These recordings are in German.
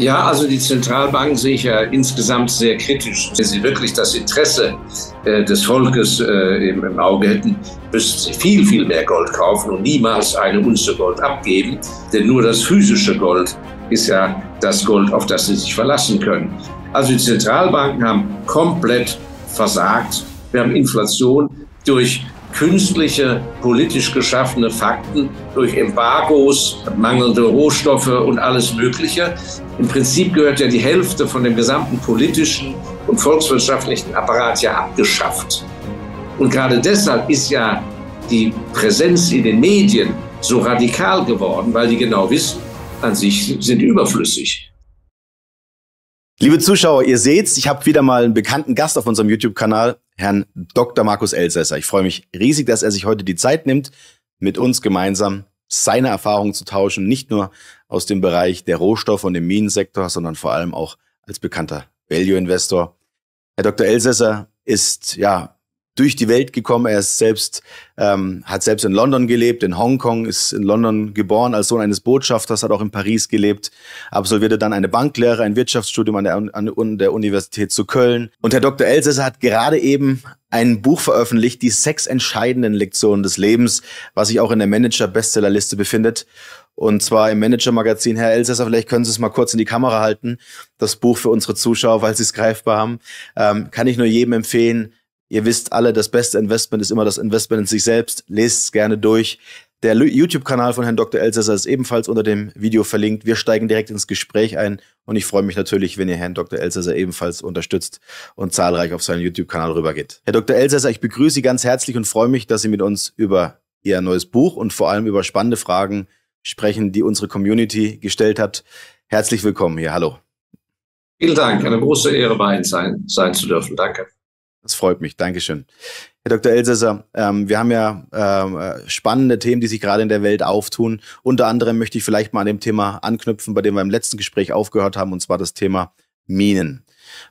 Ja, also die Zentralbanken sehe ich ja insgesamt sehr kritisch. Wenn sie wirklich das Interesse äh, des Volkes äh, im, im, Auge hätten, müssten sie viel, viel mehr Gold kaufen und niemals eine Unze Gold abgeben. Denn nur das physische Gold ist ja das Gold, auf das sie sich verlassen können. Also die Zentralbanken haben komplett versagt. Wir haben Inflation durch künstliche, politisch geschaffene Fakten, durch Embargos, mangelnde Rohstoffe und alles Mögliche. Im Prinzip gehört ja die Hälfte von dem gesamten politischen und volkswirtschaftlichen Apparat ja abgeschafft. Und gerade deshalb ist ja die Präsenz in den Medien so radikal geworden, weil die genau wissen, an sich sind überflüssig. Liebe Zuschauer, ihr seht's, ich habe wieder mal einen bekannten Gast auf unserem YouTube-Kanal, Herrn Dr. Markus Elsässer. Ich freue mich riesig, dass er sich heute die Zeit nimmt, mit uns gemeinsam seine Erfahrungen zu tauschen, nicht nur aus dem Bereich der Rohstoffe und dem Minensektor, sondern vor allem auch als bekannter Value-Investor. Herr Dr. Elsässer ist ja durch die Welt gekommen. Er ist selbst, ähm, hat selbst in London gelebt, in Hongkong, ist in London geboren als Sohn eines Botschafters, hat auch in Paris gelebt, absolvierte dann eine Banklehre, ein Wirtschaftsstudium an der, an der Universität zu Köln. Und Herr Dr. Elsässer hat gerade eben ein Buch veröffentlicht, die sechs entscheidenden Lektionen des Lebens, was sich auch in der Manager-Bestsellerliste befindet. Und zwar im Manager-Magazin. Herr Elsässer, vielleicht können Sie es mal kurz in die Kamera halten. Das Buch für unsere Zuschauer, weil Sie es greifbar haben. Ähm, kann ich nur jedem empfehlen, Ihr wisst alle, das beste Investment ist immer das Investment in sich selbst. Lest es gerne durch. Der YouTube-Kanal von Herrn Dr. Elsässer ist ebenfalls unter dem Video verlinkt. Wir steigen direkt ins Gespräch ein und ich freue mich natürlich, wenn ihr Herrn Dr. Elsässer ebenfalls unterstützt und zahlreich auf seinen YouTube-Kanal rübergeht. Herr Dr. Elsässer, ich begrüße Sie ganz herzlich und freue mich, dass Sie mit uns über Ihr neues Buch und vor allem über spannende Fragen sprechen, die unsere Community gestellt hat. Herzlich willkommen hier. Hallo. Vielen Dank. Eine große Ehre, bei Ihnen sein, sein zu dürfen. Danke. Das freut mich. Dankeschön. Herr Dr. Elsässer, ähm, wir haben ja ähm, äh, spannende Themen, die sich gerade in der Welt auftun. Unter anderem möchte ich vielleicht mal an dem Thema anknüpfen, bei dem wir im letzten Gespräch aufgehört haben, und zwar das Thema Minen.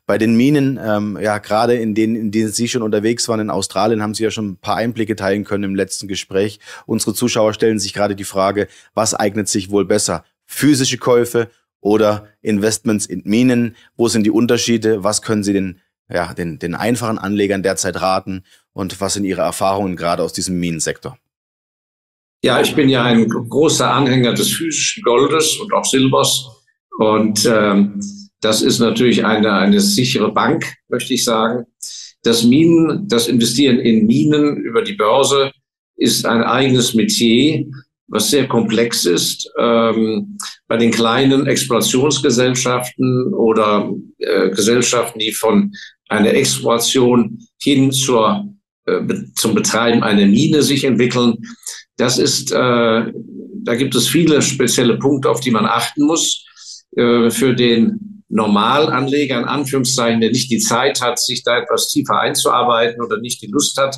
Bei den Minen, ähm, ja, gerade in denen, in denen Sie schon unterwegs waren in Australien, haben Sie ja schon ein paar Einblicke teilen können im letzten Gespräch. Unsere Zuschauer stellen sich gerade die Frage, was eignet sich wohl besser? Physische Käufe oder Investments in Minen? Wo sind die Unterschiede? Was können Sie den ja, den, den einfachen Anlegern derzeit raten und was sind Ihre Erfahrungen gerade aus diesem Minensektor? Ja, ich bin ja ein großer Anhänger des physischen Goldes und auch Silbers. Und ähm, das ist natürlich eine, eine sichere Bank, möchte ich sagen. Das Minen, das Investieren in Minen über die Börse ist ein eigenes Metier, was sehr komplex ist. Ähm, bei den kleinen Exploitionsgesellschaften oder äh, Gesellschaften, die von einer Exploration hin zur, äh, zum Betreiben einer Mine sich entwickeln. Das ist, äh, da gibt es viele spezielle Punkte, auf die man achten muss. Äh, für den Normalanleger, in Anführungszeichen, der nicht die Zeit hat, sich da etwas tiefer einzuarbeiten oder nicht die Lust hat,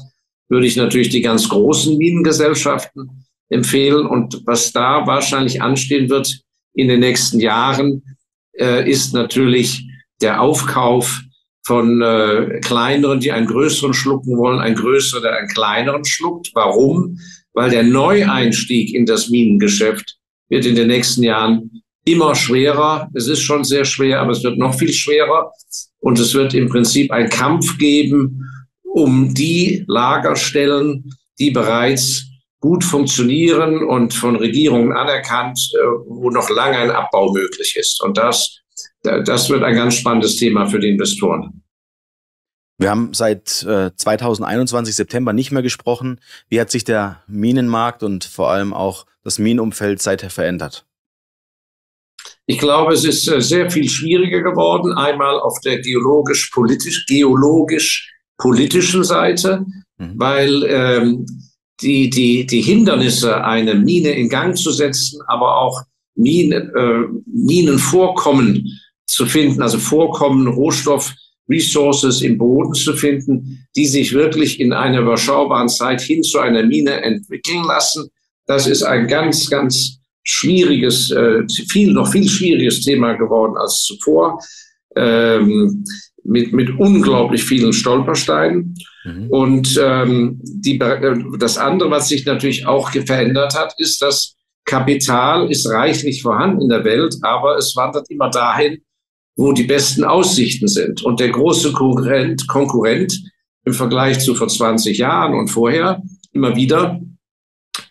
würde ich natürlich die ganz großen Minengesellschaften empfehlen. Und was da wahrscheinlich anstehen wird in den nächsten Jahren, äh, ist natürlich der Aufkauf von äh, kleineren, die einen größeren schlucken wollen, ein größerer, der einen kleineren schluckt. Warum? Weil der Neueinstieg in das Minengeschäft wird in den nächsten Jahren immer schwerer. Es ist schon sehr schwer, aber es wird noch viel schwerer. Und es wird im Prinzip ein Kampf geben um die Lagerstellen, die bereits gut funktionieren und von Regierungen anerkannt, äh, wo noch lange ein Abbau möglich ist. Und das das wird ein ganz spannendes Thema für die Investoren. Wir haben seit äh, 2021 September nicht mehr gesprochen. Wie hat sich der Minenmarkt und vor allem auch das Minenumfeld seither verändert? Ich glaube, es ist äh, sehr viel schwieriger geworden. Einmal auf der geologisch-politisch, geologisch-politischen Seite, mhm. weil ähm, die, die, die Hindernisse, eine Mine in Gang zu setzen, aber auch Minen, äh, Minenvorkommen zu finden, also Vorkommen, Rohstoff, Resources im Boden zu finden, die sich wirklich in einer überschaubaren Zeit hin zu einer Mine entwickeln lassen. Das ist ein ganz, ganz schwieriges, äh, viel, noch viel schwieriges Thema geworden als zuvor, ähm, mit, mit unglaublich vielen Stolpersteinen. Mhm. Und ähm, die, äh, das andere, was sich natürlich auch verändert hat, ist, dass Kapital ist reichlich vorhanden in der Welt, aber es wandert immer dahin, wo die besten Aussichten sind. Und der große Konkurrent, Konkurrent im Vergleich zu vor 20 Jahren und vorher immer wieder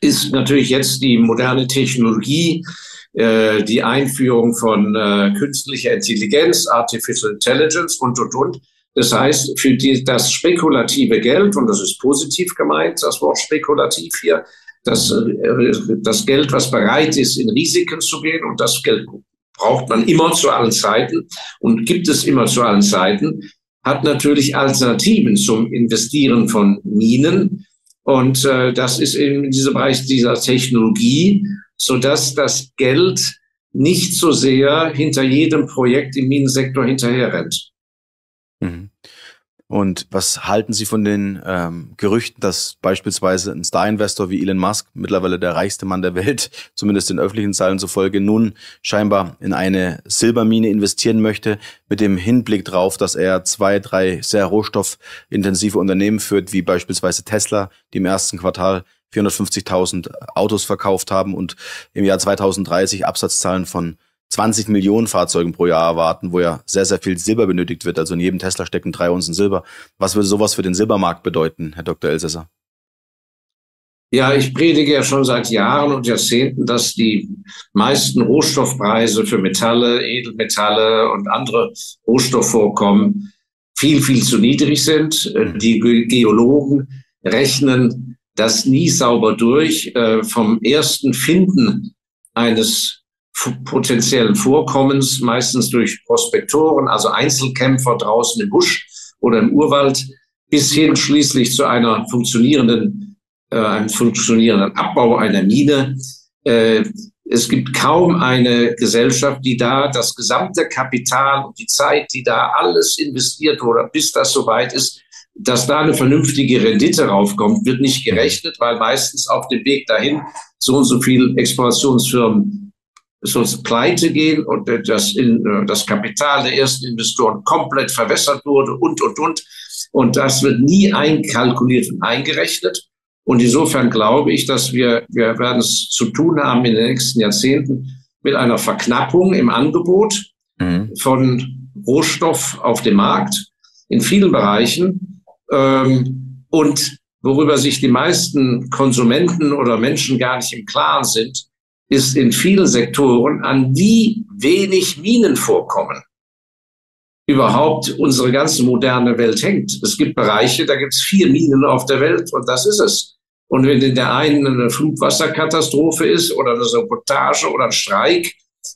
ist natürlich jetzt die moderne Technologie, äh, die Einführung von äh, künstlicher Intelligenz, Artificial Intelligence und, und, und. Das heißt, für die, das spekulative Geld, und das ist positiv gemeint, das Wort spekulativ hier, das, äh, das Geld, was bereit ist, in Risiken zu gehen, und das Geld braucht man immer zu allen Zeiten und gibt es immer zu allen Zeiten, hat natürlich Alternativen zum Investieren von Minen. Und äh, das ist in diesem Bereich dieser Technologie, so dass das Geld nicht so sehr hinter jedem Projekt im Minensektor hinterherrennt. Und was halten Sie von den ähm, Gerüchten, dass beispielsweise ein Star-Investor wie Elon Musk, mittlerweile der reichste Mann der Welt, zumindest in öffentlichen Zahlen zufolge, nun scheinbar in eine Silbermine investieren möchte, mit dem Hinblick darauf, dass er zwei, drei sehr rohstoffintensive Unternehmen führt, wie beispielsweise Tesla, die im ersten Quartal 450.000 Autos verkauft haben und im Jahr 2030 Absatzzahlen von 20 Millionen Fahrzeugen pro Jahr erwarten, wo ja sehr, sehr viel Silber benötigt wird. Also in jedem Tesla stecken drei Unzen Silber. Was würde sowas für den Silbermarkt bedeuten, Herr Dr. Elsässer? Ja, ich predige ja schon seit Jahren und Jahrzehnten, dass die meisten Rohstoffpreise für Metalle, Edelmetalle und andere Rohstoffvorkommen viel, viel zu niedrig sind. Die Geologen rechnen das nie sauber durch. Äh, vom ersten Finden eines potenziellen Vorkommens, meistens durch Prospektoren, also Einzelkämpfer draußen im Busch oder im Urwald, bis hin schließlich zu einer funktionierenden, äh, einem funktionierenden Abbau einer Mine. Äh, es gibt kaum eine Gesellschaft, die da das gesamte Kapital und die Zeit, die da alles investiert wurde, bis das soweit ist, dass da eine vernünftige Rendite raufkommt, wird nicht gerechnet, weil meistens auf dem Weg dahin so und so viele Explorationsfirmen sonst pleite gehen und das, in, äh, das Kapital der ersten Investoren komplett verwässert wurde und, und, und. Und das wird nie einkalkuliert und eingerechnet. Und insofern glaube ich, dass wir, wir werden es zu tun haben in den nächsten Jahrzehnten mit einer Verknappung im Angebot mhm. von Rohstoff auf dem Markt in vielen Bereichen. Ähm, und worüber sich die meisten Konsumenten oder Menschen gar nicht im Klaren sind, ist in vielen Sektoren, an wie wenig Minen vorkommen, überhaupt unsere ganze moderne Welt hängt. Es gibt Bereiche, da gibt es vier Minen auf der Welt und das ist es. Und wenn in der einen eine Flugwasserkatastrophe ist oder eine Sabotage oder ein Streik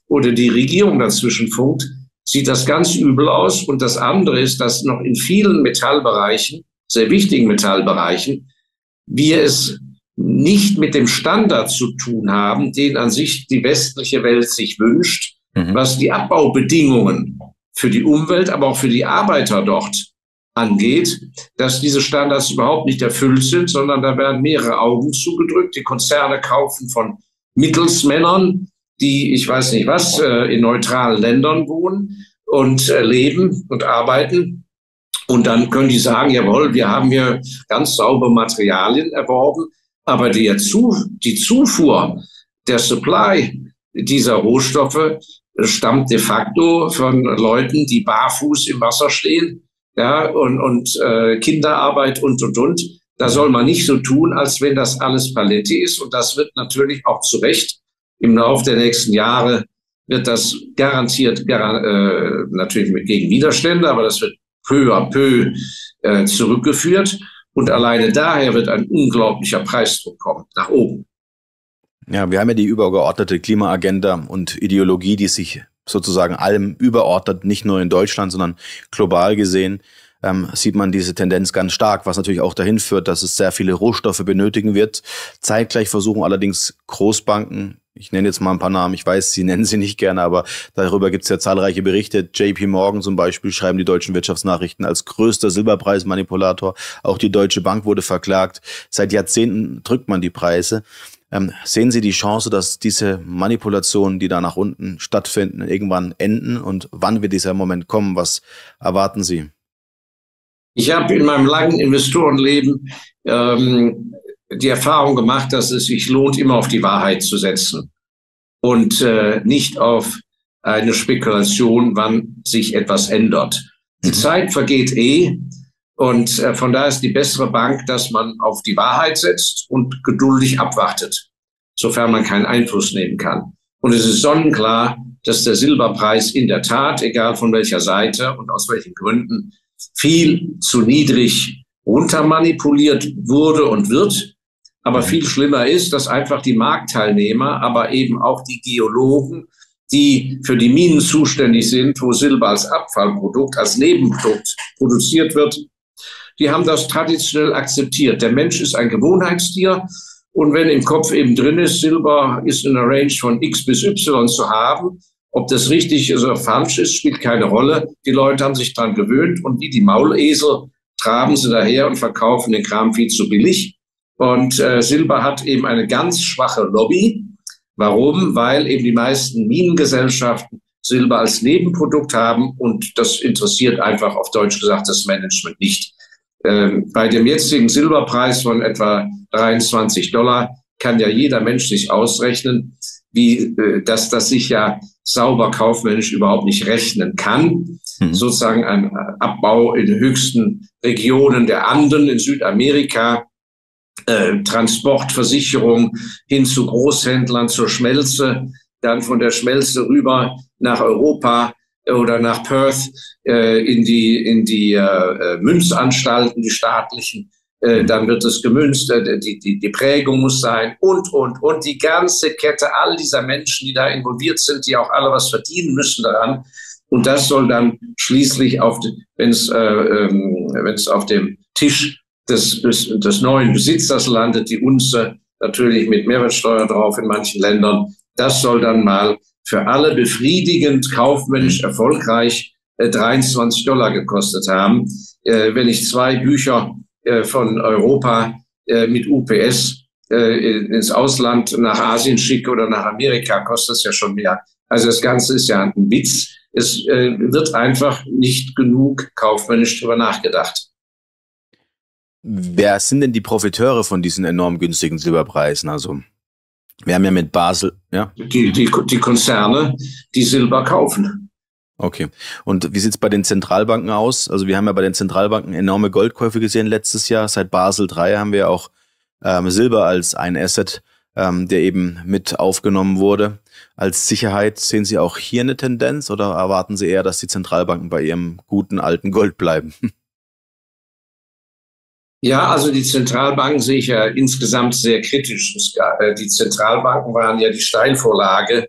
oder die Regierung dazwischen funkt, sieht das ganz übel aus. Und das andere ist, dass noch in vielen Metallbereichen, sehr wichtigen Metallbereichen, wir es nicht mit dem Standard zu tun haben, den an sich die westliche Welt sich wünscht, mhm. was die Abbaubedingungen für die Umwelt, aber auch für die Arbeiter dort angeht, dass diese Standards überhaupt nicht erfüllt sind, sondern da werden mehrere Augen zugedrückt. Die Konzerne kaufen von Mittelsmännern, die, ich weiß nicht was, äh, in neutralen Ländern wohnen und äh, leben und arbeiten. Und dann können die sagen, jawohl, wir haben hier ganz saubere Materialien erworben, aber die, Zu die Zufuhr, der Supply dieser Rohstoffe stammt de facto von Leuten, die barfuß im Wasser stehen, ja, und, und äh, Kinderarbeit und, und, und. Da soll man nicht so tun, als wenn das alles Paletti ist. Und das wird natürlich auch zu Recht im Laufe der nächsten Jahre wird das garantiert, gar, äh, natürlich mit gegen Widerstände, aber das wird peu à peu äh, zurückgeführt. Und alleine daher wird ein unglaublicher Preisdruck kommen, nach oben. Ja, wir haben ja die übergeordnete Klimaagenda und Ideologie, die sich sozusagen allem überordnet, nicht nur in Deutschland, sondern global gesehen, ähm, sieht man diese Tendenz ganz stark, was natürlich auch dahin führt, dass es sehr viele Rohstoffe benötigen wird. Zeitgleich versuchen allerdings Großbanken ich nenne jetzt mal ein paar Namen, ich weiß, Sie nennen sie nicht gerne, aber darüber gibt es ja zahlreiche Berichte. JP Morgan zum Beispiel schreiben die deutschen Wirtschaftsnachrichten als größter Silberpreismanipulator. Auch die Deutsche Bank wurde verklagt. Seit Jahrzehnten drückt man die Preise. Ähm, sehen Sie die Chance, dass diese Manipulationen, die da nach unten stattfinden, irgendwann enden? Und wann wird dieser Moment kommen? Was erwarten Sie? Ich habe in meinem langen Investorenleben ähm, die Erfahrung gemacht, dass es sich lohnt, immer auf die Wahrheit zu setzen und äh, nicht auf eine Spekulation, wann sich etwas ändert. Die mhm. Zeit vergeht eh und äh, von daher ist die bessere Bank, dass man auf die Wahrheit setzt und geduldig abwartet, sofern man keinen Einfluss nehmen kann. Und es ist sonnenklar, dass der Silberpreis in der Tat, egal von welcher Seite und aus welchen Gründen, viel zu niedrig runtermanipuliert wurde und wird. Aber viel schlimmer ist, dass einfach die Marktteilnehmer, aber eben auch die Geologen, die für die Minen zuständig sind, wo Silber als Abfallprodukt, als Nebenprodukt produziert wird, die haben das traditionell akzeptiert. Der Mensch ist ein Gewohnheitstier und wenn im Kopf eben drin ist, Silber ist in der Range von X bis Y zu haben, ob das richtig oder falsch ist, spielt keine Rolle. Die Leute haben sich daran gewöhnt und wie die Maulesel traben sie daher und verkaufen den Kram viel zu billig. Und äh, Silber hat eben eine ganz schwache Lobby. Warum? Weil eben die meisten Minengesellschaften Silber als Nebenprodukt haben und das interessiert einfach auf Deutsch gesagt das Management nicht. Ähm, bei dem jetzigen Silberpreis von etwa 23 Dollar kann ja jeder Mensch sich ausrechnen, wie, äh, dass das sich ja sauber kaufmännisch überhaupt nicht rechnen kann. Mhm. Sozusagen ein Abbau in den höchsten Regionen der Anden in Südamerika, äh, Transportversicherung hin zu Großhändlern zur Schmelze, dann von der Schmelze rüber nach Europa oder nach Perth äh, in die, in die äh, äh Münzanstalten, die staatlichen äh, dann wird es gemünzt, äh, die, die, die Prägung muss sein und, und, und die ganze Kette all dieser Menschen, die da involviert sind, die auch alle was verdienen müssen daran. Und das soll dann schließlich, auf, wenn es äh, ähm, wenn es auf dem Tisch des, des, neuen Besitzers landet, die Unze natürlich mit Mehrwertsteuer drauf in manchen Ländern, das soll dann mal für alle befriedigend, kaufmännisch erfolgreich äh, 23 Dollar gekostet haben. Äh, wenn ich zwei Bücher äh, von Europa äh, mit UPS äh, ins Ausland nach Asien schicke oder nach Amerika, kostet es ja schon mehr. Also das Ganze ist ja ein Witz. Es wird einfach nicht genug kaufmännisch darüber nachgedacht. Wer sind denn die Profiteure von diesen enorm günstigen Silberpreisen? Also wir haben ja mit Basel, ja? Die, die, die Konzerne, die Silber kaufen. Okay. Und wie sieht's bei den Zentralbanken aus? Also wir haben ja bei den Zentralbanken enorme Goldkäufe gesehen letztes Jahr. Seit Basel III haben wir auch ähm, Silber als ein Asset, ähm, der eben mit aufgenommen wurde. Als Sicherheit sehen Sie auch hier eine Tendenz oder erwarten Sie eher, dass die Zentralbanken bei ihrem guten alten Gold bleiben? Ja, also die Zentralbanken sehe ich ja insgesamt sehr kritisch. Äh, die Zentralbanken waren ja die Steinvorlage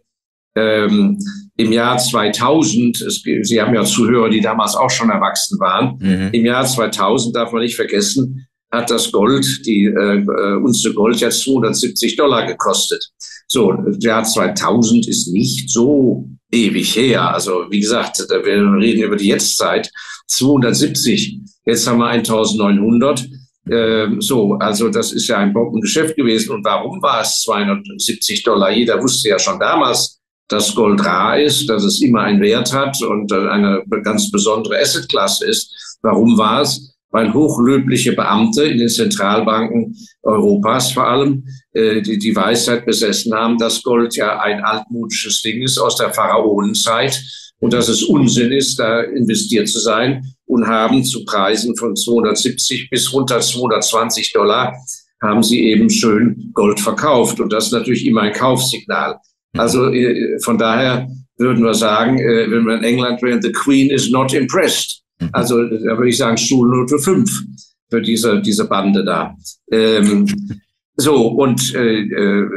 ähm, im Jahr 2000, es, Sie haben ja Zuhörer, die damals auch schon erwachsen waren, mhm. im Jahr 2000 darf man nicht vergessen, hat das Gold, die äh, äh Unze Gold ja 270 Dollar gekostet. So, das Jahr 2000 ist nicht so ewig her. Also wie gesagt, wir reden über die Jetztzeit. 270, jetzt haben wir 1900. Ähm, so, also das ist ja ein Bombengeschäft gewesen. Und warum war es 270 Dollar? Jeder wusste ja schon damals, dass Gold rar ist, dass es immer einen Wert hat und eine ganz besondere Assetklasse ist. Warum war es? Weil hochlöbliche Beamte in den Zentralbanken Europas vor allem äh, die, die Weisheit besessen haben, dass Gold ja ein altmodisches Ding ist aus der Pharaonenzeit und dass es Unsinn ist, da investiert zu sein und haben zu Preisen von 270 bis runter 220 Dollar haben sie eben schön Gold verkauft. Und das ist natürlich immer ein Kaufsignal. Mhm. Also äh, von daher würden wir sagen, äh, wenn wir in England wären, the Queen is not impressed. Mhm. Also da würde ich sagen, Schulnote 5 für diese, diese Bande da. Ähm, so, und äh, äh,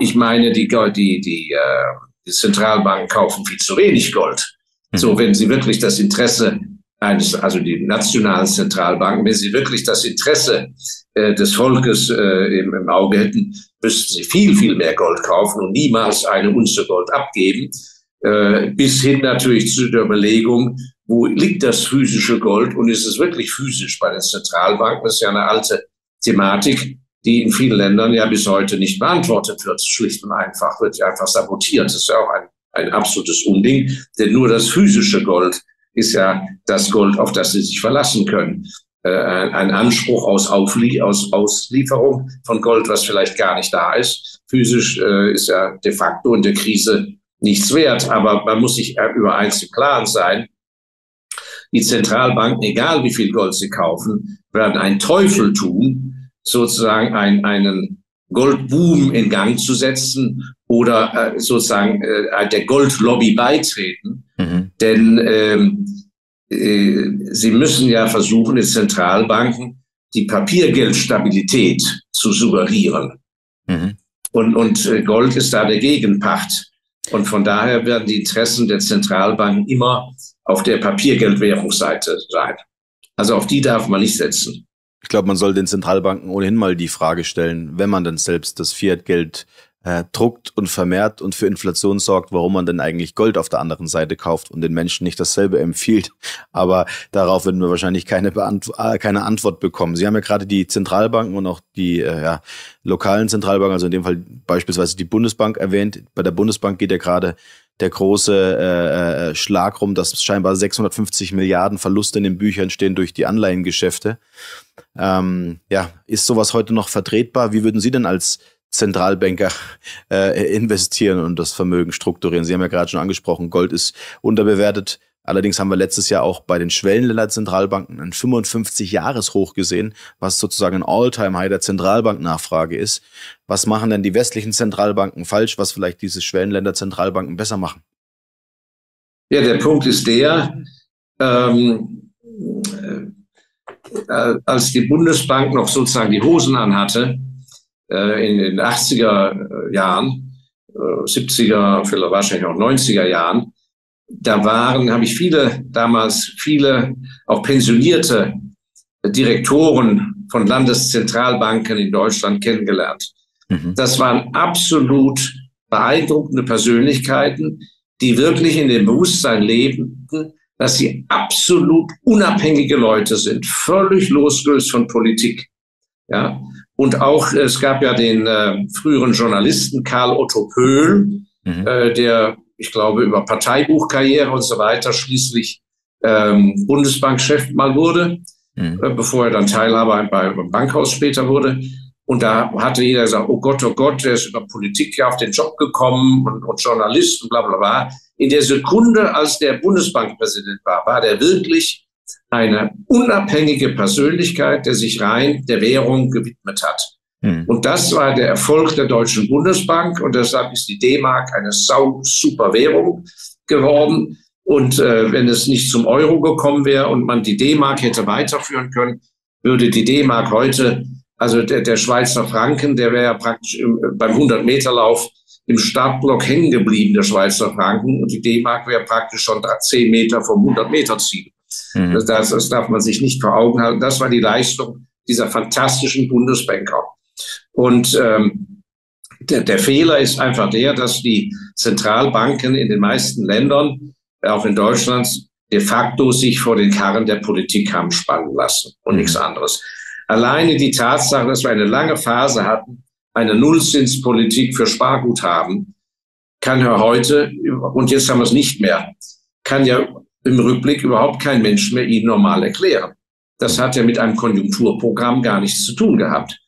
ich meine, die, die, die, äh, die Zentralbanken kaufen viel zu wenig Gold. Mhm. So, wenn sie wirklich das Interesse eines, also die nationalen Zentralbanken, wenn sie wirklich das Interesse äh, des Volkes äh, im, im Auge hätten, müssten sie viel, viel mehr Gold kaufen und niemals eine Unze Gold abgeben. Äh, bis hin natürlich zu der Überlegung, wo liegt das physische Gold und ist es wirklich physisch bei den Zentralbanken? Das ist ja eine alte Thematik, die in vielen Ländern ja bis heute nicht beantwortet wird. Schlicht und einfach wird ja einfach sabotiert. Das ist ja auch ein, ein absolutes Unding, denn nur das physische Gold ist ja das Gold, auf das sie sich verlassen können. äh, ein Anspruch aus, Auflie aus Auslieferung von Gold, was vielleicht gar nicht da ist. Physisch äh, ist ja de facto in der Krise nichts wert, aber man muss sich über eins im Klaren sein. Die Zentralbanken, egal wie viel Gold sie kaufen, werden einen Teufel tun, sozusagen ein, einen Goldboom in Gang zu setzen oder äh, sozusagen äh, der Goldlobby beitreten. Mhm. Denn ähm, äh, sie müssen ja versuchen, die Zentralbanken die Papiergeldstabilität zu suggerieren. Mhm. Und, und äh, Gold ist da der Gegenpart. Und von daher werden die Interessen der Zentralbanken immer auf der Papiergeldwährungsseite sein. Also auf die darf man nicht setzen. Ich glaube, man soll den Zentralbanken ohnehin mal die Frage stellen, wenn man denn selbst das Fiat-Geld äh, druckt und vermehrt und für Inflation sorgt, warum man denn eigentlich Gold auf der anderen Seite kauft und den Menschen nicht dasselbe empfiehlt. Aber darauf würden wir wahrscheinlich keine, Beant äh, keine Antwort bekommen. Sie haben ja gerade die Zentralbanken und auch die äh, ja, lokalen Zentralbanken, also in dem Fall beispielsweise die Bundesbank erwähnt. Bei der Bundesbank geht ja gerade der große äh, äh Schlag rum, dass scheinbar 650 Milliarden Verluste in den Büchern stehen durch die Anleihengeschäfte. Ähm, ja, ist sowas heute noch vertretbar? Wie würden Sie denn als Zentralbanker äh, investieren und das Vermögen strukturieren? Sie haben ja gerade schon angesprochen, Gold ist unterbewertet. Allerdings haben wir letztes Jahr auch bei den Schwellenländer-Zentralbanken ein 55-Jahres-Hoch gesehen, was sozusagen ein All-Time-High der Zentralbanknachfrage ist. Was machen denn die westlichen Zentralbanken falsch, was vielleicht diese Schwellenländer-Zentralbanken besser machen? Ja, der Punkt ist der, ähm, äh, als die Bundesbank noch sozusagen die Hosen anhatte, äh, in den 80er Jahren, äh, 70er, vielleicht wahrscheinlich auch 90er Jahren, da waren, habe ich viele, damals viele auch pensionierte Direktoren von Landeszentralbanken in Deutschland kennengelernt. Mhm. Das waren absolut beeindruckende Persönlichkeiten, die wirklich in dem Bewusstsein lebten, dass sie absolut unabhängige Leute sind, völlig losgelöst von Politik. Ja, und auch es gab ja den äh, früheren Journalisten Karl Otto Pöhl, mhm. äh, der ich glaube, über Parteibuchkarriere und so weiter schließlich ähm, Bundesbankchef mal wurde, mhm. äh, bevor er dann Teilhaber beim Bankhaus später wurde. Und da hatte jeder gesagt, oh Gott, oh Gott, der ist über Politik ja auf den Job gekommen und, und Journalist und bla bla bla. In der Sekunde, als der Bundesbankpräsident war, war der wirklich eine unabhängige Persönlichkeit, der sich rein der Währung gewidmet hat. Hm. Und das war der Erfolg der Deutschen Bundesbank und deshalb ist die D-Mark eine sau super Währung geworden. Und äh, wenn es nicht zum Euro gekommen wäre und man die D-Mark hätte weiterführen können, würde die D-Mark heute, also der, der Schweizer Franken, der wäre ja praktisch im, beim 100-Meter-Lauf im Startblock hängen geblieben, der Schweizer Franken. Und die D-Mark wäre praktisch schon 10 Meter vom 100-Meter-Ziel. Mhm. Das, das darf man sich nicht vor Augen halten. Das war die Leistung dieser fantastischen Bundesbanker. Und ähm, der, der Fehler ist einfach der, dass die Zentralbanken in den meisten Ländern, auch in Deutschland, de facto sich vor den Karren der Politik haben spannen lassen und mhm. nichts anderes. Alleine die Tatsache, dass wir eine lange Phase hatten, eine Nullzinspolitik für Sparguthaben, kann ja heute, und jetzt haben wir es nicht mehr, kann ja im Rückblick überhaupt kein Mensch mehr Ihnen normal erklären. Das hat ja mit einem Konjunkturprogramm gar nichts zu tun gehabt.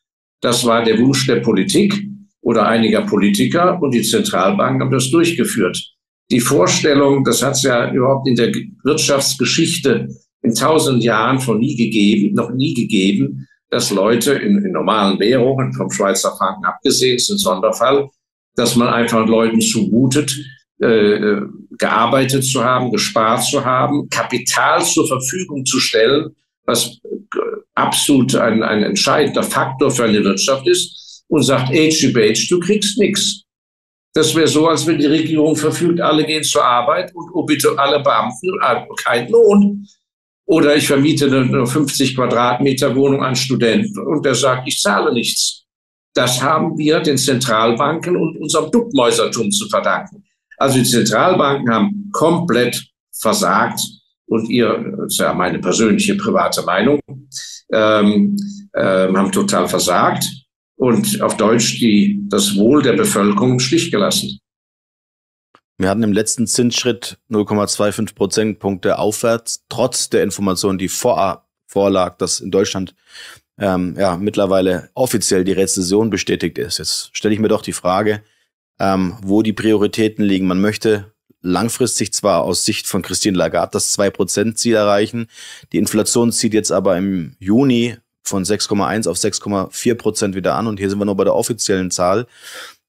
Das war der Wunsch der Politik oder einiger Politiker und die Zentralbanken haben das durchgeführt. Die Vorstellung, das hat es ja überhaupt in der Wirtschaftsgeschichte in tausend Jahren von nie gegeben, noch nie gegeben, dass Leute in, in normalen Währungen, vom Schweizer Franken abgesehen, ist ein Sonderfall, dass man einfach Leuten zumutet, äh, gearbeitet zu haben, gespart zu haben, Kapital zur Verfügung zu stellen, was absolut ein, ein entscheidender Faktor für eine Wirtschaft ist und sagt, age Age, du kriegst nichts. Das wäre so, als wenn die Regierung verfügt, alle gehen zur Arbeit und oh bitte alle Beamten, äh, kein Lohn. Oder ich vermiete eine 50 Quadratmeter Wohnung an Studenten und der sagt, ich zahle nichts. Das haben wir den Zentralbanken und unserem Duckmäusertum zu verdanken. Also die Zentralbanken haben komplett versagt und ihr, das ist ja meine persönliche private Meinung, ähm, äh, haben total versagt und auf Deutsch die, das Wohl der Bevölkerung im Stich gelassen. Wir hatten im letzten Zinsschritt 0,25 Prozentpunkte aufwärts, trotz der Informationen, die vor, vorlag, dass in Deutschland ähm, ja mittlerweile offiziell die Rezession bestätigt ist. Jetzt stelle ich mir doch die Frage, ähm, wo die Prioritäten liegen. Man möchte langfristig zwar aus Sicht von Christine Lagarde das 2%-Ziel erreichen. Die Inflation zieht jetzt aber im Juni von 6,1 auf 6,4 Prozent wieder an. Und hier sind wir nur bei der offiziellen Zahl.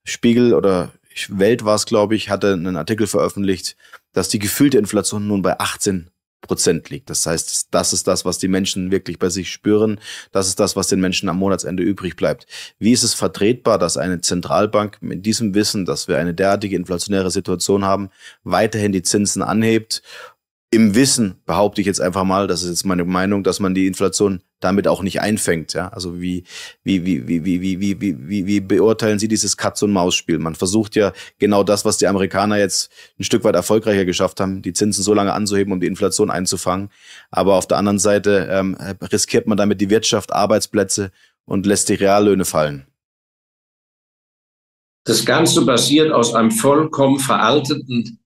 Spiegel oder Welt war es, glaube ich, hatte einen Artikel veröffentlicht, dass die gefühlte Inflation nun bei 18 Prozent liegt. Das heißt, das ist das, was die Menschen wirklich bei sich spüren. Das ist das, was den Menschen am Monatsende übrig bleibt. Wie ist es vertretbar, dass eine Zentralbank mit diesem Wissen, dass wir eine derartige inflationäre Situation haben, weiterhin die Zinsen anhebt im Wissen, behaupte ich jetzt einfach mal, das ist jetzt meine Meinung, dass man die Inflation damit auch nicht einfängt. Ja? Also wie, wie, wie, wie, wie, wie, wie, wie, beurteilen Sie dieses Katz-und-Maus-Spiel? Man versucht ja genau das, was die Amerikaner jetzt ein Stück weit erfolgreicher geschafft haben, die Zinsen so lange anzuheben, um die Inflation einzufangen. Aber auf der anderen Seite ähm, riskiert man damit die Wirtschaft, Arbeitsplätze und lässt die Reallöhne fallen. Das Ganze basiert aus einem vollkommen veralteten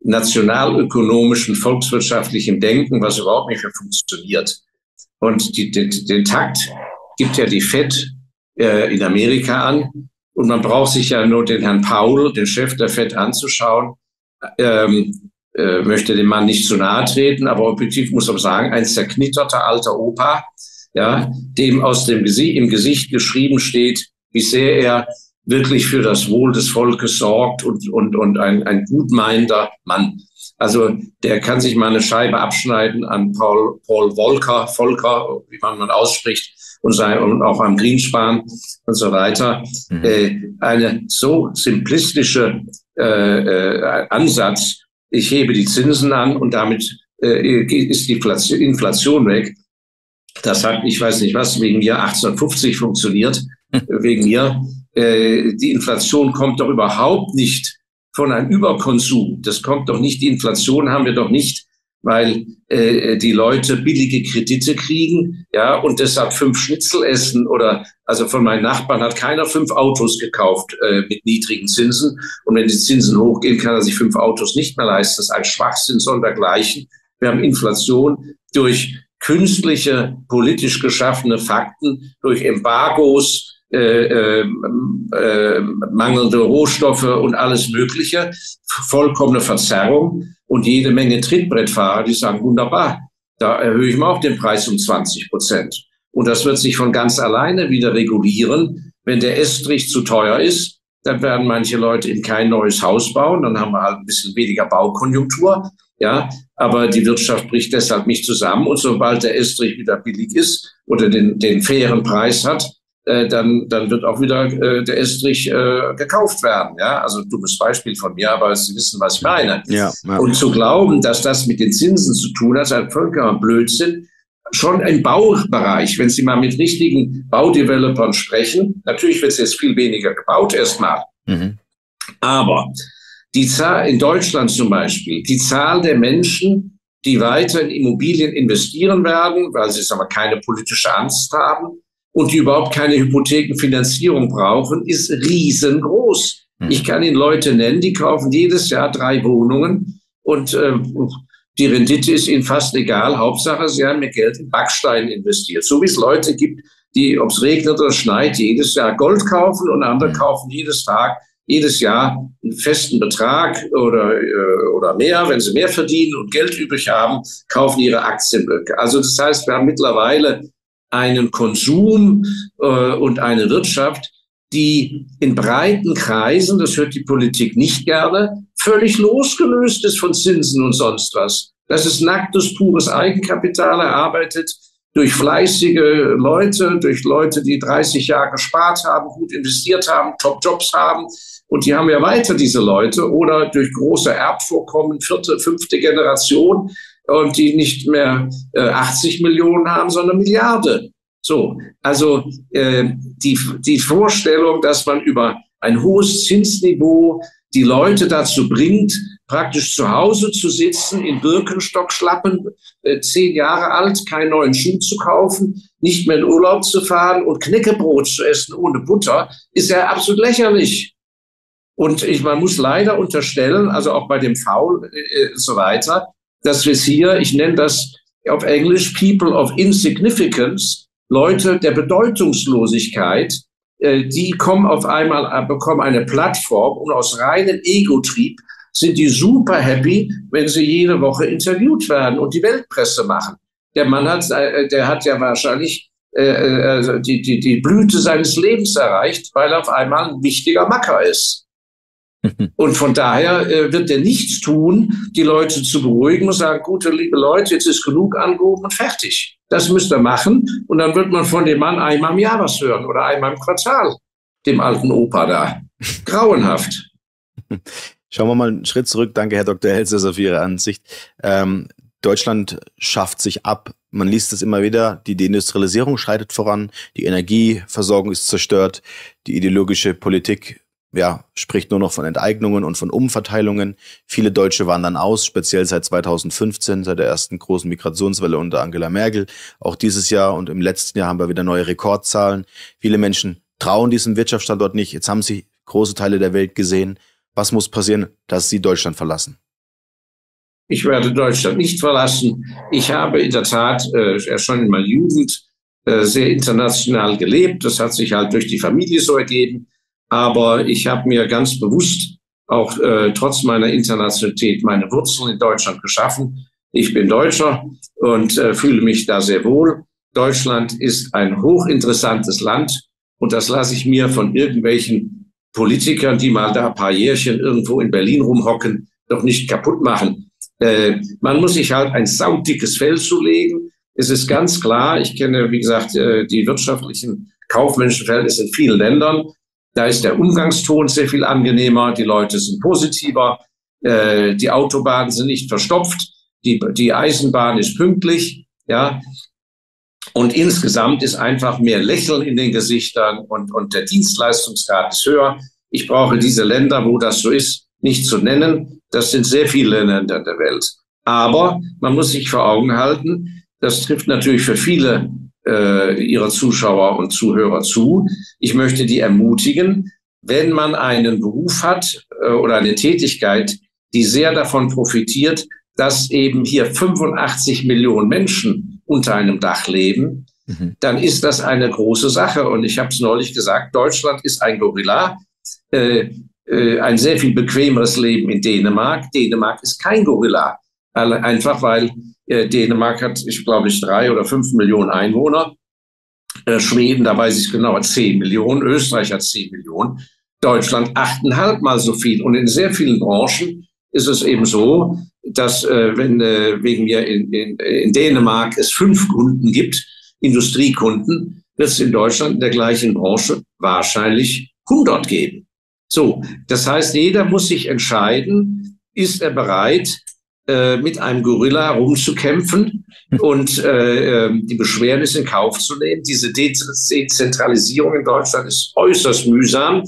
nationalökonomischen, volkswirtschaftlichen Denken, was überhaupt nicht mehr funktioniert. Und die, den, den Takt gibt ja die FED äh, in Amerika an. Und man braucht sich ja nur den Herrn Paul, den Chef der FED, anzuschauen. Ähm, äh, möchte dem Mann nicht zu nahe treten, aber objektiv muss man sagen, ein zerknitterter alter Opa, ja, dem aus dem Gesicht, im Gesicht geschrieben steht, wie sehr er wirklich für das Wohl des Volkes sorgt und, und, und ein, ein gutmeinender Mann. Also der kann sich mal eine Scheibe abschneiden an Paul, Paul Volcker, Volker, wie man man ausspricht, und, sein, und auch am Greenspan und so weiter. Mhm. Äh, eine so simplistische äh, äh, Ansatz, ich hebe die Zinsen an und damit äh, ist die Inflation weg. Das hat, ich weiß nicht was, wegen mir 1850 funktioniert, wegen mir äh, die Inflation kommt doch überhaupt nicht von einem Überkonsum. Das kommt doch nicht, die Inflation haben wir doch nicht, weil äh, die Leute billige Kredite kriegen, ja, und deshalb fünf Schnitzel essen oder also von meinen Nachbarn hat keiner fünf Autos gekauft äh, mit niedrigen Zinsen. Und wenn die Zinsen hochgehen, kann er sich fünf Autos nicht mehr leisten. Das ist ein Schwachsinn sondergleichen. Wir haben Inflation durch künstliche, politisch geschaffene Fakten, durch Embargos, äh, äh, mangelnde Rohstoffe und alles Mögliche, vollkommene Verzerrung und jede Menge Trittbrettfahrer, die sagen, wunderbar, da erhöhe ich mal auch den Preis um 20 Prozent. Und das wird sich von ganz alleine wieder regulieren. Wenn der Estrich zu teuer ist, dann werden manche Leute in kein neues Haus bauen, dann haben wir halt ein bisschen weniger Baukonjunktur. Ja, aber die Wirtschaft bricht deshalb nicht zusammen. Und sobald der Estrich wieder billig ist oder den, den fairen Preis hat, äh, dann, dann wird auch wieder äh, der Estrich äh, gekauft werden. Ja, also dummes Beispiel von mir, aber Sie wissen, was ich meine. Ja, ja. Und zu glauben, dass das mit den Zinsen zu tun hat, ist ein vollkommener Blödsinn. Schon im Baubereich, wenn Sie mal mit richtigen Baudevelopern sprechen, natürlich wird es jetzt viel weniger gebaut erstmal. Mhm. Aber die Zahl in Deutschland zum Beispiel, die Zahl der Menschen, die weiter in Immobilien investieren werden, weil sie sagen wir, keine politische Angst haben, und die überhaupt keine Hypothekenfinanzierung brauchen, ist riesengroß. Mhm. Ich kann Ihnen Leute nennen, die kaufen jedes Jahr drei Wohnungen und äh, die Rendite ist ihnen fast egal. Hauptsache, sie haben ihr Geld in Backstein investiert. So wie es Leute gibt, die, ob es regnet oder schneit, jedes Jahr Gold kaufen und andere mhm. kaufen jedes Tag, jedes Jahr einen festen Betrag oder, äh, oder mehr, wenn sie mehr verdienen und Geld übrig haben, kaufen ihre Aktienblöcke. Also das heißt, wir haben mittlerweile einen Konsum äh, und eine Wirtschaft, die in breiten Kreisen, das hört die Politik nicht gerne, völlig losgelöst ist von Zinsen und sonst was. Das ist nacktes, pures Eigenkapital erarbeitet durch fleißige Leute, durch Leute, die 30 Jahre gespart haben, gut investiert haben, Top-Jobs haben. Und die haben ja weiter, diese Leute, oder durch große Erbvorkommen, vierte, fünfte Generation, und die nicht mehr äh, 80 Millionen haben, sondern Milliarde. So, also äh, die, die Vorstellung, dass man über ein hohes Zinsniveau die Leute dazu bringt, praktisch zu Hause zu sitzen, in Birkenstockschlappen, äh, zehn Jahre alt, keinen neuen Schuh zu kaufen, nicht mehr in Urlaub zu fahren und Knäckebrot zu essen ohne Butter, ist ja absolut lächerlich. Und ich, man muss leider unterstellen, also auch bei dem Faul äh, so weiter, dass wir es hier, ich nenne das auf Englisch People of Insignificance, Leute der Bedeutungslosigkeit, äh, die kommen auf einmal, äh, bekommen eine Plattform und aus reinem Ego-Trieb sind die super happy, wenn sie jede Woche interviewt werden und die Weltpresse machen. Der Mann hat, äh, der hat ja wahrscheinlich äh, die, die, die Blüte seines Lebens erreicht, weil er auf einmal ein wichtiger Macker ist. Und von daher äh, wird er nichts tun, die Leute zu beruhigen und sagen, gute, liebe Leute, jetzt ist genug angehoben und fertig. Das müsst ihr machen. Und dann wird man von dem Mann einmal im Jahr was hören oder einmal im Quartal, dem alten Opa da. Grauenhaft. Schauen wir mal einen Schritt zurück. Danke, Herr Dr. Elsässer, für Ihre Ansicht. Ähm, Deutschland schafft sich ab. Man liest es immer wieder. Die Deindustrialisierung schreitet voran. Die Energieversorgung ist zerstört. Die ideologische Politik ja, spricht nur noch von Enteignungen und von Umverteilungen. Viele Deutsche wandern aus, speziell seit 2015, seit der ersten großen Migrationswelle unter Angela Merkel. Auch dieses Jahr und im letzten Jahr haben wir wieder neue Rekordzahlen. Viele Menschen trauen diesem Wirtschaftsstandort nicht. Jetzt haben sie große Teile der Welt gesehen. Was muss passieren, dass sie Deutschland verlassen? Ich werde Deutschland nicht verlassen. Ich habe in der Tat äh, schon in meiner Jugend äh, sehr international gelebt. Das hat sich halt durch die Familie so ergeben. Aber ich habe mir ganz bewusst auch äh, trotz meiner Internationalität meine Wurzeln in Deutschland geschaffen. Ich bin Deutscher und äh, fühle mich da sehr wohl. Deutschland ist ein hochinteressantes Land und das lasse ich mir von irgendwelchen Politikern, die mal da ein paar Jährchen irgendwo in Berlin rumhocken, doch nicht kaputt machen. Äh, man muss sich halt ein saudickes Fell zulegen. Es ist ganz klar, ich kenne, wie gesagt, äh, die wirtschaftlichen, kaufmännischen Verhältnisse in vielen Ländern. Da ist der Umgangston sehr viel angenehmer, die Leute sind positiver, äh, die Autobahnen sind nicht verstopft, die, die Eisenbahn ist pünktlich, ja. Und insgesamt ist einfach mehr Lächeln in den Gesichtern und, und der Dienstleistungsgrad ist höher. Ich brauche diese Länder, wo das so ist, nicht zu nennen. Das sind sehr viele Länder der Welt. Aber man muss sich vor Augen halten, das trifft natürlich für viele äh, ihrer Zuschauer und Zuhörer zu. Ich möchte die ermutigen, wenn man einen Beruf hat äh, oder eine Tätigkeit, die sehr davon profitiert, dass eben hier 85 Millionen Menschen unter einem Dach leben, mhm. dann ist das eine große Sache. Und ich habe es neulich gesagt, Deutschland ist ein Gorilla. Äh, äh, ein sehr viel bequemeres Leben in Dänemark. Dänemark ist kein Gorilla. Einfach weil Dänemark hat, ich glaube, ich drei oder fünf Millionen Einwohner. Äh, Schweden, da weiß ich genau, zehn Millionen. Österreich hat zehn Millionen. Deutschland achteinhalb Mal so viel. Und in sehr vielen Branchen ist es eben so, dass äh, wenn äh, wegen mir in, in, in Dänemark es fünf Kunden gibt, Industriekunden, wird es in Deutschland in der gleichen Branche wahrscheinlich 100 geben. So, das heißt, jeder muss sich entscheiden, ist er bereit, äh, mit einem Gorilla rumzukämpfen und äh, ähm, die Beschwernis in Kauf zu nehmen. Diese Dezentralisierung in Deutschland ist äußerst mühsam.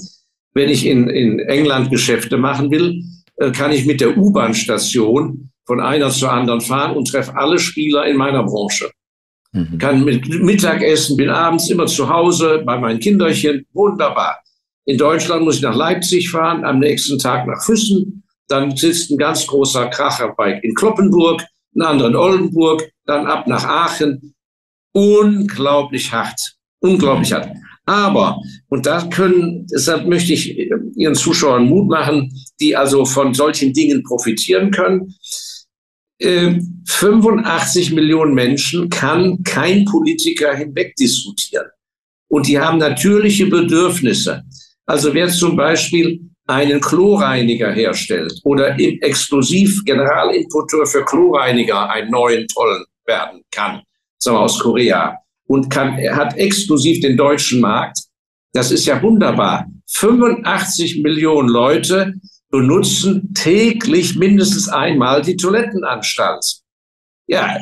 Wenn ich in, in England Geschäfte machen will, äh, kann ich mit der U-Bahn-Station von einer zur anderen fahren und treffe alle Spieler in meiner Branche. Mhm. Kann mit Mittagessen, bin abends immer zu Hause bei meinen Kinderchen. Wunderbar. In Deutschland muss ich nach Leipzig fahren, am nächsten Tag nach Füssen, dann sitzt ein ganz großer Kracher bei, in Kloppenburg, ein anderer in Oldenburg, dann ab nach Aachen. Unglaublich hart. Unglaublich hart. Aber, und da können, deshalb möchte ich Ihren Zuschauern Mut machen, die also von solchen Dingen profitieren können. 85 ähm, Millionen Menschen kann kein Politiker hinwegdiskutieren. Und die haben natürliche Bedürfnisse. Also wer zum Beispiel einen Chlorreiniger herstellt oder exklusiv Generalimporteur für Chlorreiniger einen neuen tollen werden kann, sagen wir aus Korea, und kann, hat exklusiv den deutschen Markt, das ist ja wunderbar. 85 Millionen Leute benutzen täglich mindestens einmal die Toilettenanstalt. Ja,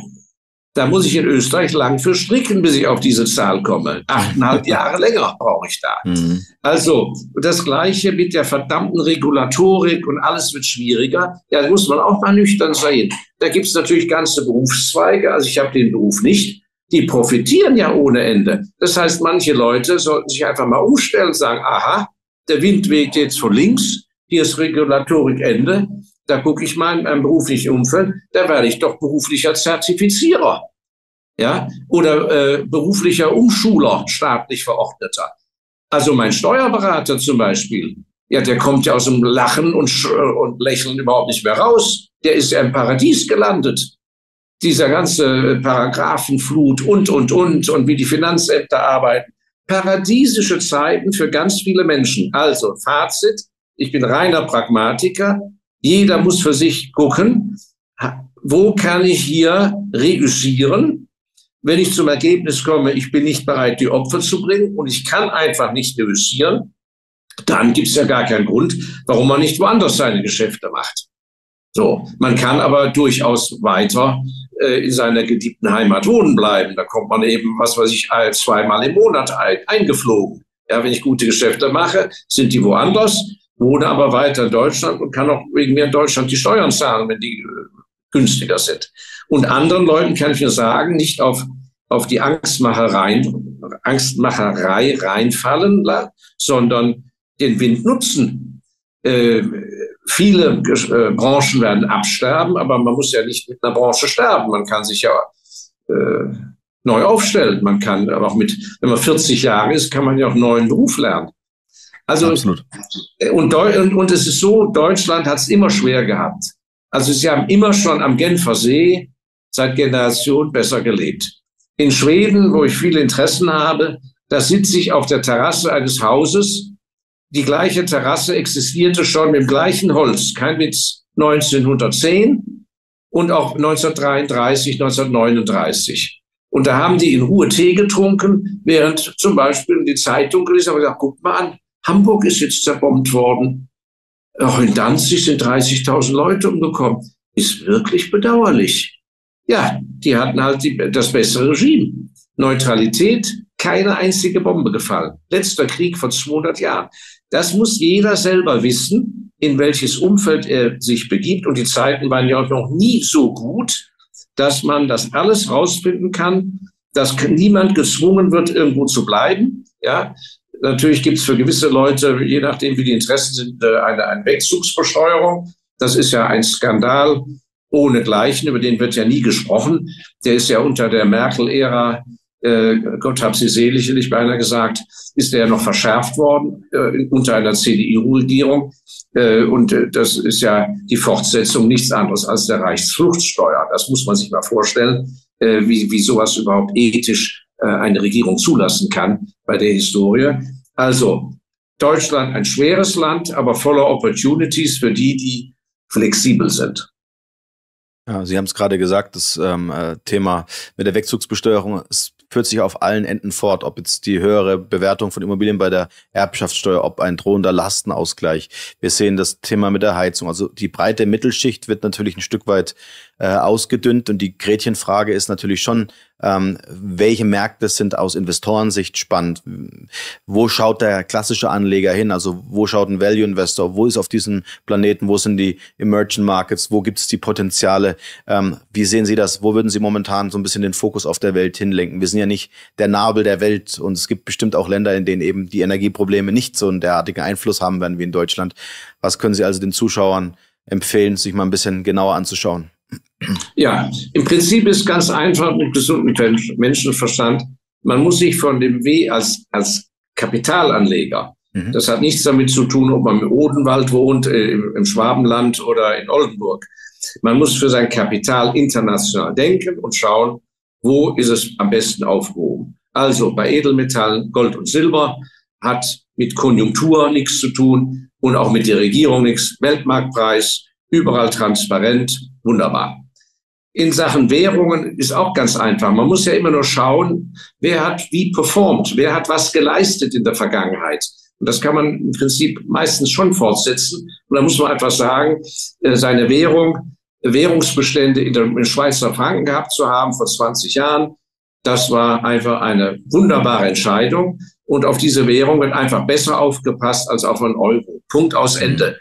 da muss ich in Österreich lang für stricken, bis ich auf diese Zahl komme. Achteinhalb Jahre länger brauche ich da. Mhm. Also das Gleiche mit der verdammten Regulatorik und alles wird schwieriger. Ja, da muss man auch mal nüchtern sein. Da gibt es natürlich ganze Berufszweige. Also ich habe den Beruf nicht. Die profitieren ja ohne Ende. Das heißt, manche Leute sollten sich einfach mal umstellen und sagen, aha, der Wind weht jetzt von links, hier ist Regulatorik Ende da gucke ich mal in meinem beruflichen Umfeld, da werde ich doch beruflicher Zertifizierer. ja, oder äh, beruflicher Umschuler, staatlich Verordneter. Also mein Steuerberater zum Beispiel, ja, der kommt ja aus dem Lachen und, und Lächeln überhaupt nicht mehr raus. Der ist ja im Paradies gelandet. Dieser ganze Paragraphenflut und, und, und, und wie die Finanzämter arbeiten. Paradiesische Zeiten für ganz viele Menschen. Also Fazit, ich bin reiner Pragmatiker. Jeder muss für sich gucken, wo kann ich hier reüssieren? Wenn ich zum Ergebnis komme, ich bin nicht bereit, die Opfer zu bringen und ich kann einfach nicht reüssieren, dann gibt es ja gar keinen Grund, warum man nicht woanders seine Geschäfte macht. So, man kann aber durchaus weiter äh, in seiner geliebten Heimat wohnen bleiben. Da kommt man eben, was weiß ich, zweimal im Monat ein, eingeflogen. Ja, wenn ich gute Geschäfte mache, sind die woanders, wohne aber weiter in Deutschland und kann auch wegen mir in Deutschland die Steuern zahlen, wenn die äh, günstiger sind. Und anderen Leuten kann ich nur sagen, nicht auf, auf die Angstmacherei, Angstmacherei reinfallen, sondern den Wind nutzen. Äh, viele äh, Branchen werden absterben, aber man muss ja nicht mit einer Branche sterben. Man kann sich ja äh, neu aufstellen. Man kann aber auch mit, wenn man 40 Jahre ist, kann man ja auch einen neuen Beruf lernen. Also, Absolut. Und, und, und es ist so, Deutschland hat es immer schwer gehabt. Also sie haben immer schon am Genfer See seit Generationen besser gelebt. In Schweden, wo ich viele Interessen habe, da sitze ich auf der Terrasse eines Hauses die gleiche Terrasse existierte schon mit dem gleichen Holz, kein Witz, 1910 und auch 1933, 1939. Und da haben die in Ruhe Tee getrunken, während zum Beispiel die Zeitung gelesen haben gesagt, guck mal an, Hamburg ist jetzt zerbombt worden. Auch in Danzig sind 30.000 Leute umgekommen. Ist wirklich bedauerlich. Ja, die hatten halt die, das bessere Regime. Neutralität, keine einzige Bombe gefallen. Letzter Krieg vor 200 Jahren. Das muss jeder selber wissen, in welches Umfeld er sich begibt. Und die Zeiten waren ja auch noch nie so gut, dass man das alles rausfinden kann, dass niemand gezwungen wird, irgendwo zu bleiben. Ja, natürlich gibt es für gewisse Leute, je nachdem wie die Interessen sind, äh, eine, eine Wegzugsbesteuerung. Das ist ja ein Skandal ohne Gleichen, über den wird ja nie gesprochen. Der ist ja unter der Merkel-Ära äh, Gott hab sie selig, hätte ich beinahe gesagt, ist er noch verschärft worden äh, unter einer CDU-Regierung. Äh, und äh, das ist ja die Fortsetzung nichts anderes als der Reichsfluchtsteuer. Das muss man sich mal vorstellen, äh, wie, wie sowas überhaupt ethisch äh, eine Regierung zulassen kann bei der Historie. Also Deutschland ein schweres Land, aber voller Opportunities für die, die flexibel sind. Ja, Sie haben es gerade gesagt, das ähm, äh, Thema mit der Wegzugsbesteuerung ist führt sich auf allen Enden fort, ob jetzt die höhere Bewertung von Immobilien bei der Erbschaftssteuer, ob ein drohender Lastenausgleich. Wir sehen das Thema mit der Heizung. Also die breite Mittelschicht wird natürlich ein Stück weit äh, ausgedünnt. Und die Gretchenfrage ist natürlich schon, ähm, welche Märkte sind aus Investorensicht spannend? Wo schaut der klassische Anleger hin? Also wo schaut ein Value Investor? Wo ist auf diesem Planeten? Wo sind die Emerging Markets? Wo gibt es die Potenziale? Ähm, wie sehen Sie das? Wo würden Sie momentan so ein bisschen den Fokus auf der Welt hinlenken? Wir sind ja nicht der Nabel der Welt und es gibt bestimmt auch Länder, in denen eben die Energieprobleme nicht so einen derartigen Einfluss haben werden wie in Deutschland. Was können Sie also den Zuschauern empfehlen, sich mal ein bisschen genauer anzuschauen? Ja, im Prinzip ist ganz einfach mit gesundem Menschenverstand. Man muss sich von dem W als, als Kapitalanleger, mhm. das hat nichts damit zu tun, ob man im Odenwald wohnt, äh, im, im Schwabenland oder in Oldenburg. Man muss für sein Kapital international denken und schauen, wo ist es am besten aufgehoben. Also bei Edelmetallen, Gold und Silber hat mit Konjunktur nichts zu tun und auch mit der Regierung nichts. Weltmarktpreis, überall transparent, wunderbar. In Sachen Währungen ist auch ganz einfach. Man muss ja immer nur schauen, wer hat wie performt, wer hat was geleistet in der Vergangenheit. Und das kann man im Prinzip meistens schon fortsetzen. Und da muss man einfach sagen, äh, seine Währung, Währungsbestände in der Schweizer Franken gehabt zu haben vor 20 Jahren, das war einfach eine wunderbare Entscheidung. Und auf diese Währung wird einfach besser aufgepasst als auf einen Euro. Punkt aus Ende.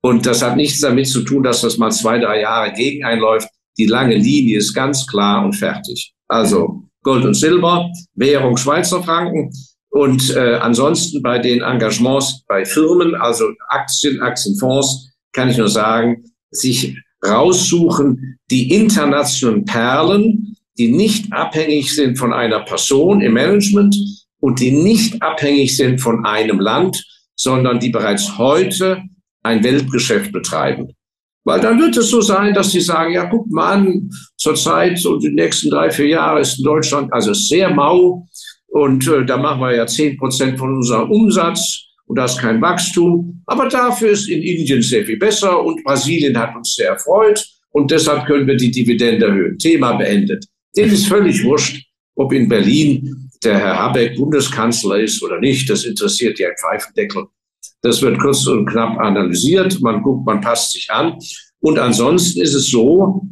Und das hat nichts damit zu tun, dass das mal zwei, drei Jahre gegen einläuft. Die lange Linie ist ganz klar und fertig. Also Gold und Silber, Währung Schweizer Franken und äh, ansonsten bei den Engagements bei Firmen, also Aktien, Aktienfonds, kann ich nur sagen, sich raussuchen, die internationalen Perlen, die nicht abhängig sind von einer Person im Management und die nicht abhängig sind von einem Land, sondern die bereits heute ein Weltgeschäft betreiben. Weil dann wird es so sein, dass sie sagen, ja, guck mal an, zurzeit und die nächsten drei, vier Jahre ist in Deutschland also sehr mau und äh, da machen wir ja zehn Prozent von unserem Umsatz und da ist kein Wachstum. Aber dafür ist in Indien sehr viel besser und Brasilien hat uns sehr erfreut und deshalb können wir die Dividende erhöhen. Thema beendet. Dem ist völlig wurscht, ob in Berlin der Herr Habeck Bundeskanzler ist oder nicht. Das interessiert ja ein Pfeifendeckel. Das wird kurz und knapp analysiert. Man guckt, man passt sich an. Und ansonsten ist es so,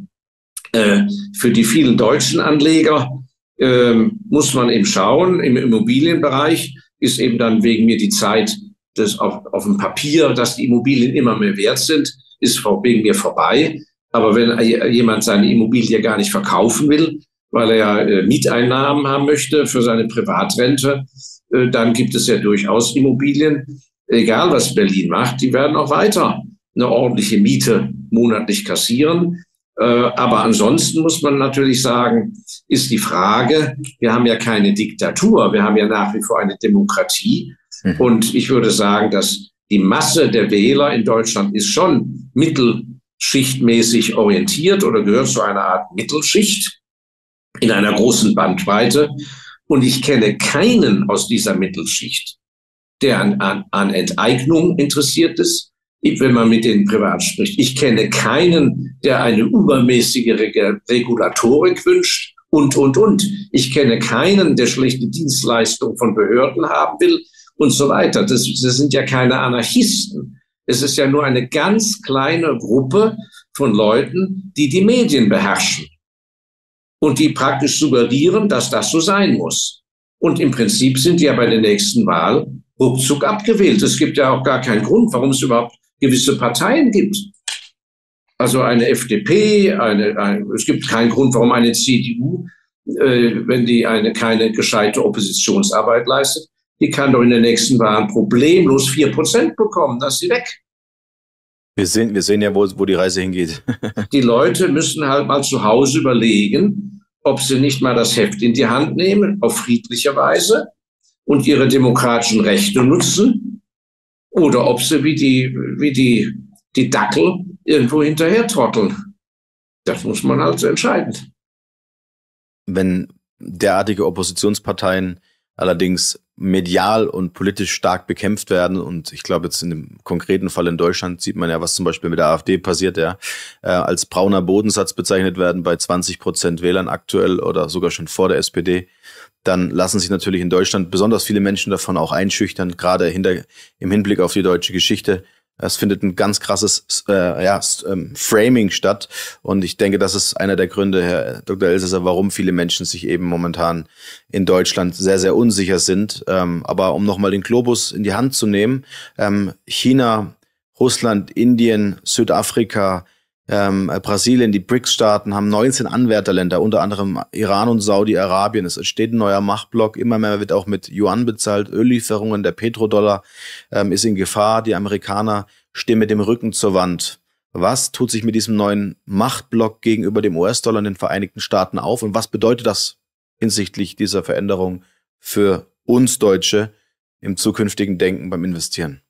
äh, für die vielen deutschen Anleger äh, muss man eben schauen, im Immobilienbereich ist eben dann wegen mir die Zeit des auf, auf dem Papier, dass die Immobilien immer mehr wert sind, ist wegen mir vorbei. Aber wenn jemand seine Immobilie gar nicht verkaufen will, weil er äh, Mieteinnahmen haben möchte für seine Privatrente, äh, dann gibt es ja durchaus Immobilien, egal was Berlin macht, die werden auch weiter eine ordentliche Miete monatlich kassieren. Äh, aber ansonsten muss man natürlich sagen, ist die Frage, wir haben ja keine Diktatur, wir haben ja nach wie vor eine Demokratie. Mhm. Und ich würde sagen, dass die Masse der Wähler in Deutschland ist schon mittelschichtmäßig orientiert oder gehört zu einer Art Mittelschicht in einer großen Bandbreite. Und ich kenne keinen aus dieser Mittelschicht, der an, an, an Enteignung interessiert ist, wenn man mit denen privat spricht. Ich kenne keinen, der eine übermäßige Regulatorik wünscht und, und, und. Ich kenne keinen, der schlechte Dienstleistungen von Behörden haben will und so weiter. Das, das sind ja keine Anarchisten. Es ist ja nur eine ganz kleine Gruppe von Leuten, die die Medien beherrschen und die praktisch suggerieren, dass das so sein muss. Und im Prinzip sind die ja bei der nächsten Wahl ruckzuck abgewählt. Es gibt ja auch gar keinen Grund, warum es überhaupt gewisse Parteien gibt. Also eine FDP, eine, ein, es gibt keinen Grund, warum eine CDU, äh, wenn die eine keine gescheite Oppositionsarbeit leistet, die kann doch in den nächsten Wahlen problemlos vier Prozent bekommen, ist sie weg. Wir sehen, wir sehen ja, wo, wo die Reise hingeht. die Leute müssen halt mal zu Hause überlegen, ob sie nicht mal das Heft in die Hand nehmen, auf friedliche Weise und ihre demokratischen Rechte nutzen oder ob sie wie die, wie die, die Dackel irgendwo hinterher trotteln. Das muss man also entscheiden. Wenn derartige Oppositionsparteien allerdings medial und politisch stark bekämpft werden. Und ich glaube, jetzt in dem konkreten Fall in Deutschland sieht man ja, was zum Beispiel mit der AfD passiert, ja, äh, als brauner Bodensatz bezeichnet werden bei 20 Prozent Wählern aktuell oder sogar schon vor der SPD. Dann lassen sich natürlich in Deutschland besonders viele Menschen davon auch einschüchtern, gerade hinter, im Hinblick auf die deutsche Geschichte. Es findet ein ganz krasses äh, ja, ähm, Framing statt. Und ich denke, das ist einer der Gründe, Herr Dr. Elsässer, warum viele Menschen sich eben momentan in Deutschland sehr, sehr unsicher sind. Ähm, aber um nochmal den Globus in die Hand zu nehmen, ähm, China, Russland, Indien, Südafrika, ähm, Brasilien, die BRICS-Staaten haben 19 Anwärterländer, unter anderem Iran und Saudi-Arabien. Es entsteht ein neuer Machtblock. Immer mehr wird auch mit Yuan bezahlt. Öllieferungen, der Petrodollar ähm, ist in Gefahr. Die Amerikaner stehen mit dem Rücken zur Wand. Was tut sich mit diesem neuen Machtblock gegenüber dem US-Dollar in den Vereinigten Staaten auf? Und was bedeutet das hinsichtlich dieser Veränderung für uns Deutsche im zukünftigen Denken beim Investieren?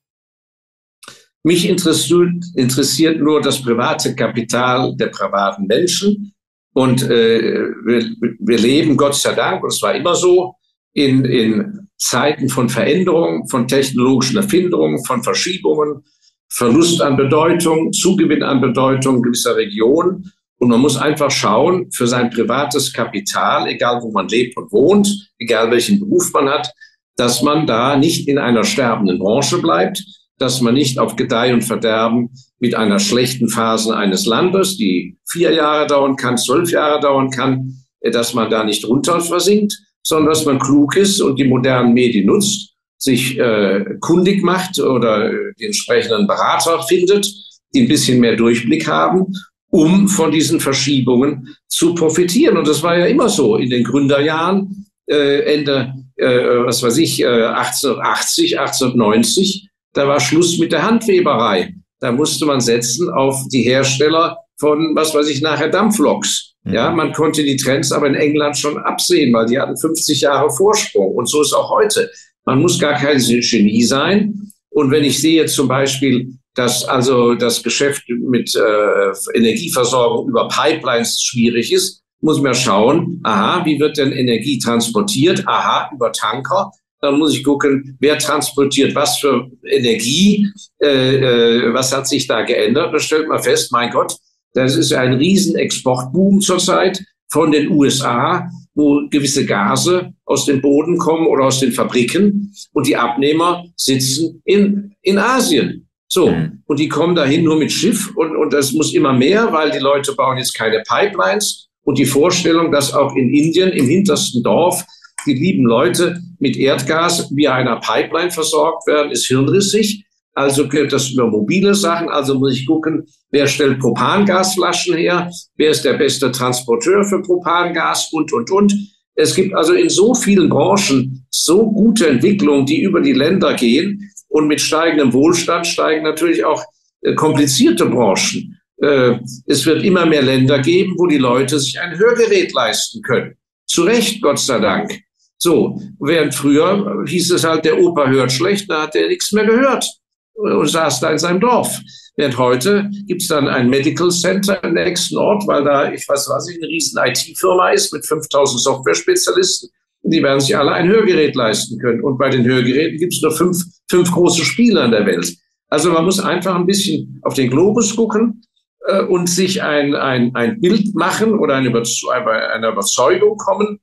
Mich interessiert, interessiert nur das private Kapital der privaten Menschen. Und äh, wir, wir leben, Gott sei Dank, und es war immer so, in, in Zeiten von Veränderung, von technologischen Erfindungen, von Verschiebungen, Verlust an Bedeutung, Zugewinn an Bedeutung gewisser Regionen. Und man muss einfach schauen, für sein privates Kapital, egal wo man lebt und wohnt, egal welchen Beruf man hat, dass man da nicht in einer sterbenden Branche bleibt, dass man nicht auf Gedeih und Verderben mit einer schlechten Phase eines Landes, die vier Jahre dauern kann, zwölf Jahre dauern kann, äh, dass man da nicht runter versinkt, sondern dass man klug ist und die modernen Medien nutzt, sich äh, kundig macht oder äh, die entsprechenden Berater findet, die ein bisschen mehr Durchblick haben, um von diesen Verschiebungen zu profitieren. Und das war ja immer so in den Gründerjahren, äh, Ende, äh, was weiß ich, äh, 1880, 1890 da war Schluss mit der Handweberei. Da musste man setzen auf die Hersteller von, was weiß ich, nachher Dampfloks. Mhm. Ja, man konnte die Trends aber in England schon absehen, weil die hatten 50 Jahre Vorsprung. Und so ist auch heute. Man muss gar kein Genie sein. Und wenn ich sehe zum Beispiel, dass also das Geschäft mit äh, Energieversorgung über Pipelines schwierig ist, muss man schauen, aha, wie wird denn Energie transportiert? Aha, über Tanker. Dann muss ich gucken, wer transportiert was für Energie, äh, äh, was hat sich da geändert. Da stellt man fest, mein Gott, das ist ein Riesenexportboom zurzeit von den USA, wo gewisse Gase aus dem Boden kommen oder aus den Fabriken und die Abnehmer sitzen in, in Asien. So, mhm. und die kommen dahin nur mit Schiff und, und das muss immer mehr, weil die Leute bauen jetzt keine Pipelines. Und die Vorstellung, dass auch in Indien im hintersten Dorf die lieben Leute mit Erdgas via einer Pipeline versorgt werden, ist hirnrissig. Also geht das über mobile Sachen. Also muss ich gucken, wer stellt Propangasflaschen her, wer ist der beste Transporteur für Propangas und, und, und. Es gibt also in so vielen Branchen so gute Entwicklungen, die über die Länder gehen. Und mit steigendem Wohlstand steigen natürlich auch äh, komplizierte Branchen. Äh, es wird immer mehr Länder geben, wo die Leute sich ein Hörgerät leisten können. Zu Recht, Gott sei Dank. So, während früher hieß es halt, der Opa hört schlecht, da hat er nichts mehr gehört und saß da in seinem Dorf. Während heute gibt es dann ein Medical Center im nächsten Ort, weil da, ich weiß was, eine riesen IT-Firma ist mit 5000 Software-Spezialisten. Die werden sich alle ein Hörgerät leisten können. Und bei den Hörgeräten gibt es nur fünf, fünf große Spieler in der Welt. Also man muss einfach ein bisschen auf den Globus gucken äh, und sich ein, ein, ein Bild machen oder eine, eine Überzeugung kommen,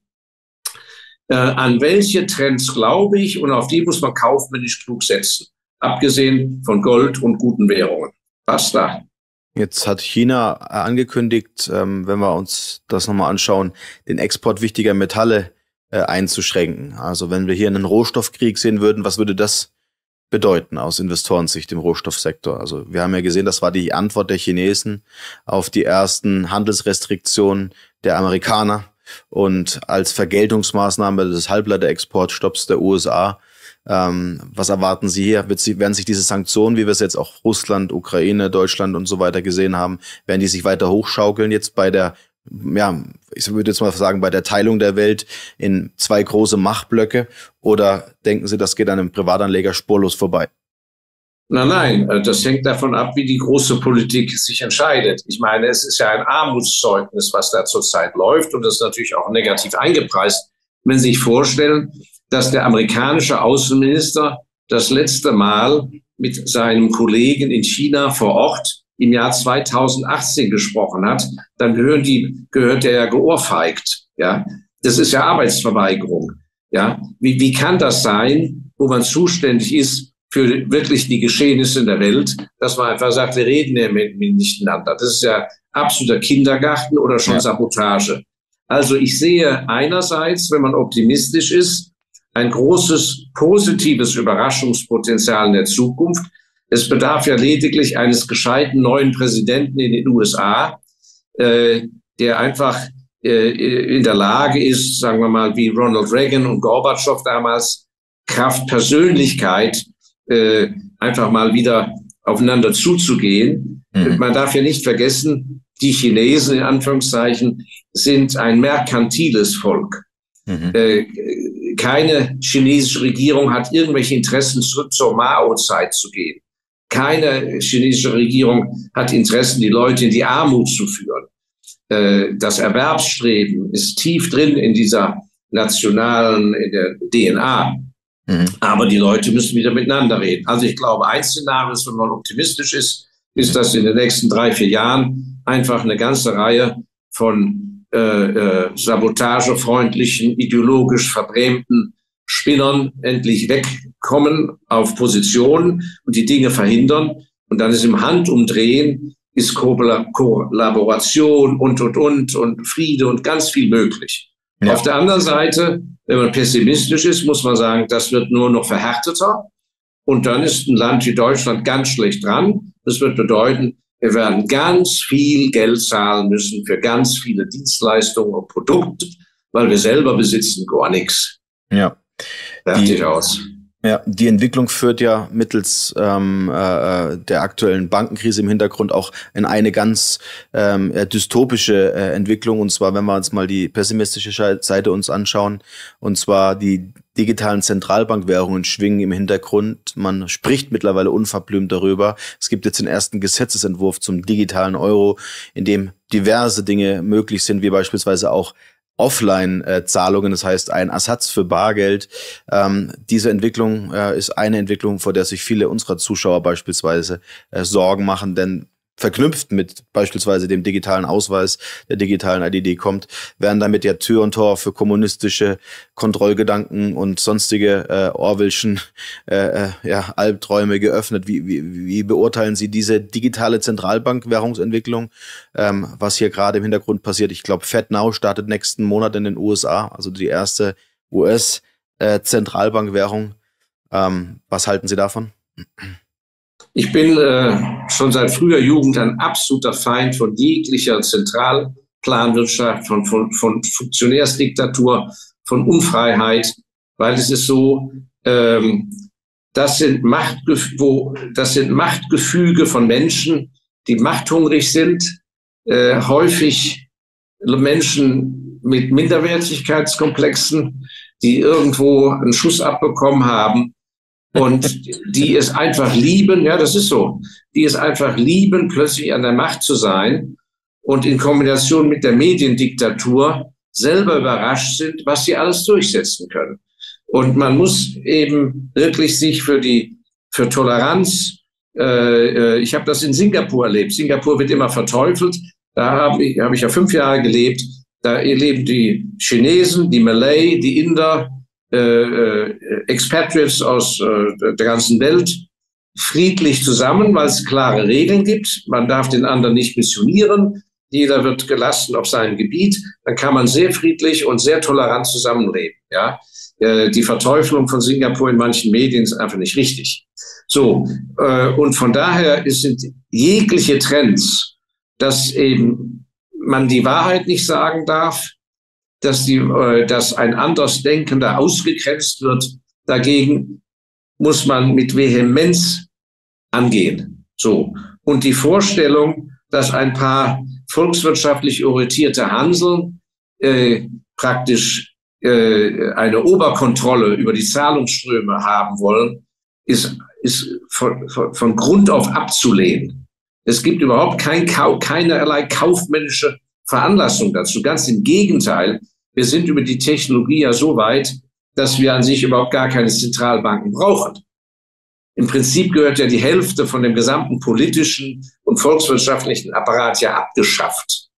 äh, an welche Trends glaube ich und auf die muss man kaufmännisch klug setzen, abgesehen von Gold und guten Währungen. Basta. Jetzt hat China angekündigt, ähm, wenn wir uns das nochmal anschauen, den Export wichtiger Metalle äh, einzuschränken. Also wenn wir hier einen Rohstoffkrieg sehen würden, was würde das bedeuten aus Investorensicht im Rohstoffsektor? Also wir haben ja gesehen, das war die Antwort der Chinesen auf die ersten Handelsrestriktionen der Amerikaner und als Vergeltungsmaßnahme des Halbleiterexportstopps der USA. Ähm, was erwarten Sie hier? Werden sich diese Sanktionen, wie wir es jetzt auch Russland, Ukraine, Deutschland und so weiter gesehen haben, werden die sich weiter hochschaukeln jetzt bei der, ja, ich würde jetzt mal sagen, bei der Teilung der Welt in zwei große Machtblöcke? Oder denken Sie, das geht einem Privatanleger spurlos vorbei? Nein, nein, äh, das hängt davon ab, wie die große Politik sich entscheidet. Ich meine, es ist ja ein Armutszeugnis, was da zurzeit läuft und das ist natürlich auch negativ eingepreist. Wenn Sie sich vorstellen, dass der amerikanische Außenminister das letzte Mal mit seinem Kollegen in China vor Ort im Jahr 2018 gesprochen hat, dann gehören die, gehört der ja geohrfeigt. Ja, das ist ja Arbeitsverweigerung. Ja, wie, wie kann das sein, wo man zuständig ist für wirklich die Geschehnisse in der Welt, dass man einfach sagt, wir reden ja mit, mit nicht miteinander. Das ist ja absoluter Kindergarten oder schon ja. Sabotage. Also ich sehe einerseits, wenn man optimistisch ist, ein großes positives Überraschungspotenzial in der Zukunft. Es bedarf ja lediglich eines gescheiten neuen Präsidenten in den USA, äh, der einfach äh, in der Lage ist, sagen wir mal, wie Ronald Reagan und Gorbatschow damals, Kraft Persönlichkeit äh, einfach mal wieder aufeinander zuzugehen. Mhm. Man darf ja nicht vergessen, die Chinesen in Anführungszeichen sind ein merkantiles Volk. Mhm. Äh, keine chinesische Regierung hat irgendwelche Interessen zurück zur Mao-Zeit zu gehen. Keine chinesische Regierung hat Interessen, die Leute in die Armut zu führen. Äh, das Erwerbsstreben ist tief drin in dieser nationalen, in der DNA. Mhm. Aber die Leute müssen wieder miteinander reden. Also ich glaube, ein Szenario wenn man optimistisch ist, ist, dass in den nächsten drei, vier Jahren einfach eine ganze Reihe von äh, äh, sabotagefreundlichen, ideologisch verbrämten Spinnern endlich wegkommen auf Positionen und die Dinge verhindern. Und dann ist im Handumdrehen, ist Kollaboration und, und, und, und Friede und ganz viel möglich. Ja. Auf der anderen Seite, wenn man pessimistisch ist, muss man sagen, das wird nur noch verhärteter. Und dann ist ein Land wie Deutschland ganz schlecht dran. Das wird bedeuten, wir werden ganz viel Geld zahlen müssen für ganz viele Dienstleistungen und Produkte, weil wir selber besitzen gar nichts. Ja. Fertig aus. Ja, die Entwicklung führt ja mittels ähm, äh, der aktuellen Bankenkrise im Hintergrund auch in eine ganz ähm, äh, dystopische äh, Entwicklung. Und zwar, wenn wir uns mal die pessimistische Seite uns anschauen, und zwar die digitalen Zentralbankwährungen schwingen im Hintergrund. Man spricht mittlerweile unverblümt darüber. Es gibt jetzt den ersten Gesetzesentwurf zum digitalen Euro, in dem diverse Dinge möglich sind, wie beispielsweise auch Offline-Zahlungen, das heißt ein Ersatz für Bargeld. Ähm, diese Entwicklung äh, ist eine Entwicklung, vor der sich viele unserer Zuschauer beispielsweise äh, Sorgen machen, denn verknüpft mit beispielsweise dem digitalen Ausweis, der digitalen IDD kommt, werden damit ja Tür und Tor für kommunistische Kontrollgedanken und sonstige äh, Orwellschen äh, äh, ja, Albträume geöffnet. Wie, wie, wie beurteilen Sie diese digitale Zentralbankwährungsentwicklung, ähm, was hier gerade im Hintergrund passiert? Ich glaube, FedNow startet nächsten Monat in den USA, also die erste US-Zentralbankwährung. Äh, ähm, was halten Sie davon? Ich bin äh, schon seit früher Jugend ein absoluter Feind von jeglicher Zentralplanwirtschaft, von, von, von Funktionärsdiktatur, von Unfreiheit, weil es ist so, ähm, das sind, wo, das sind Machtgefüge von Menschen, die machthungrig sind, äh, häufig Menschen mit Minderwertigkeitskomplexen, die irgendwo einen Schuss abbekommen haben und die es einfach lieben, ja, das ist so, die es einfach lieben, plötzlich an der Macht zu sein und in Kombination mit der Mediendiktatur selber überrascht sind, was sie alles durchsetzen können. Und man muss eben wirklich sich für die, für Toleranz, äh, äh ich habe das in Singapur erlebt. Singapur wird immer verteufelt. Da habe ich, hab ich ja fünf Jahre gelebt. Da leben die Chinesen, die Malay, die Inder, Expatriates aus äh, der ganzen Welt friedlich zusammen, weil es klare Regeln gibt. Man darf den anderen nicht missionieren. Jeder wird gelassen auf seinem Gebiet. Dann kann man sehr friedlich und sehr tolerant zusammenleben. Ja, äh, die Verteufelung von Singapur in manchen Medien ist einfach nicht richtig. So äh, und von daher sind jegliche Trends, dass eben man die Wahrheit nicht sagen darf, dass, die, äh, dass ein Andersdenkender ausgegrenzt wird. Dagegen muss man mit Vehemenz angehen. So. Und die Vorstellung, dass ein paar volkswirtschaftlich orientierte Hanseln äh, praktisch äh, eine Oberkontrolle über die Zahlungsströme haben wollen, ist, ist von, von, von Grund auf abzulehnen. Es gibt überhaupt kein, keinerlei kaufmännische Veranlassung dazu. Ganz im Gegenteil, wir sind über die Technologie ja so weit, dass wir an sich überhaupt gar keine Zentralbanken brauchen. Im Prinzip gehört ja die Hälfte von dem gesamten politischen und volkswirtschaftlichen Apparat ja abgeschafft.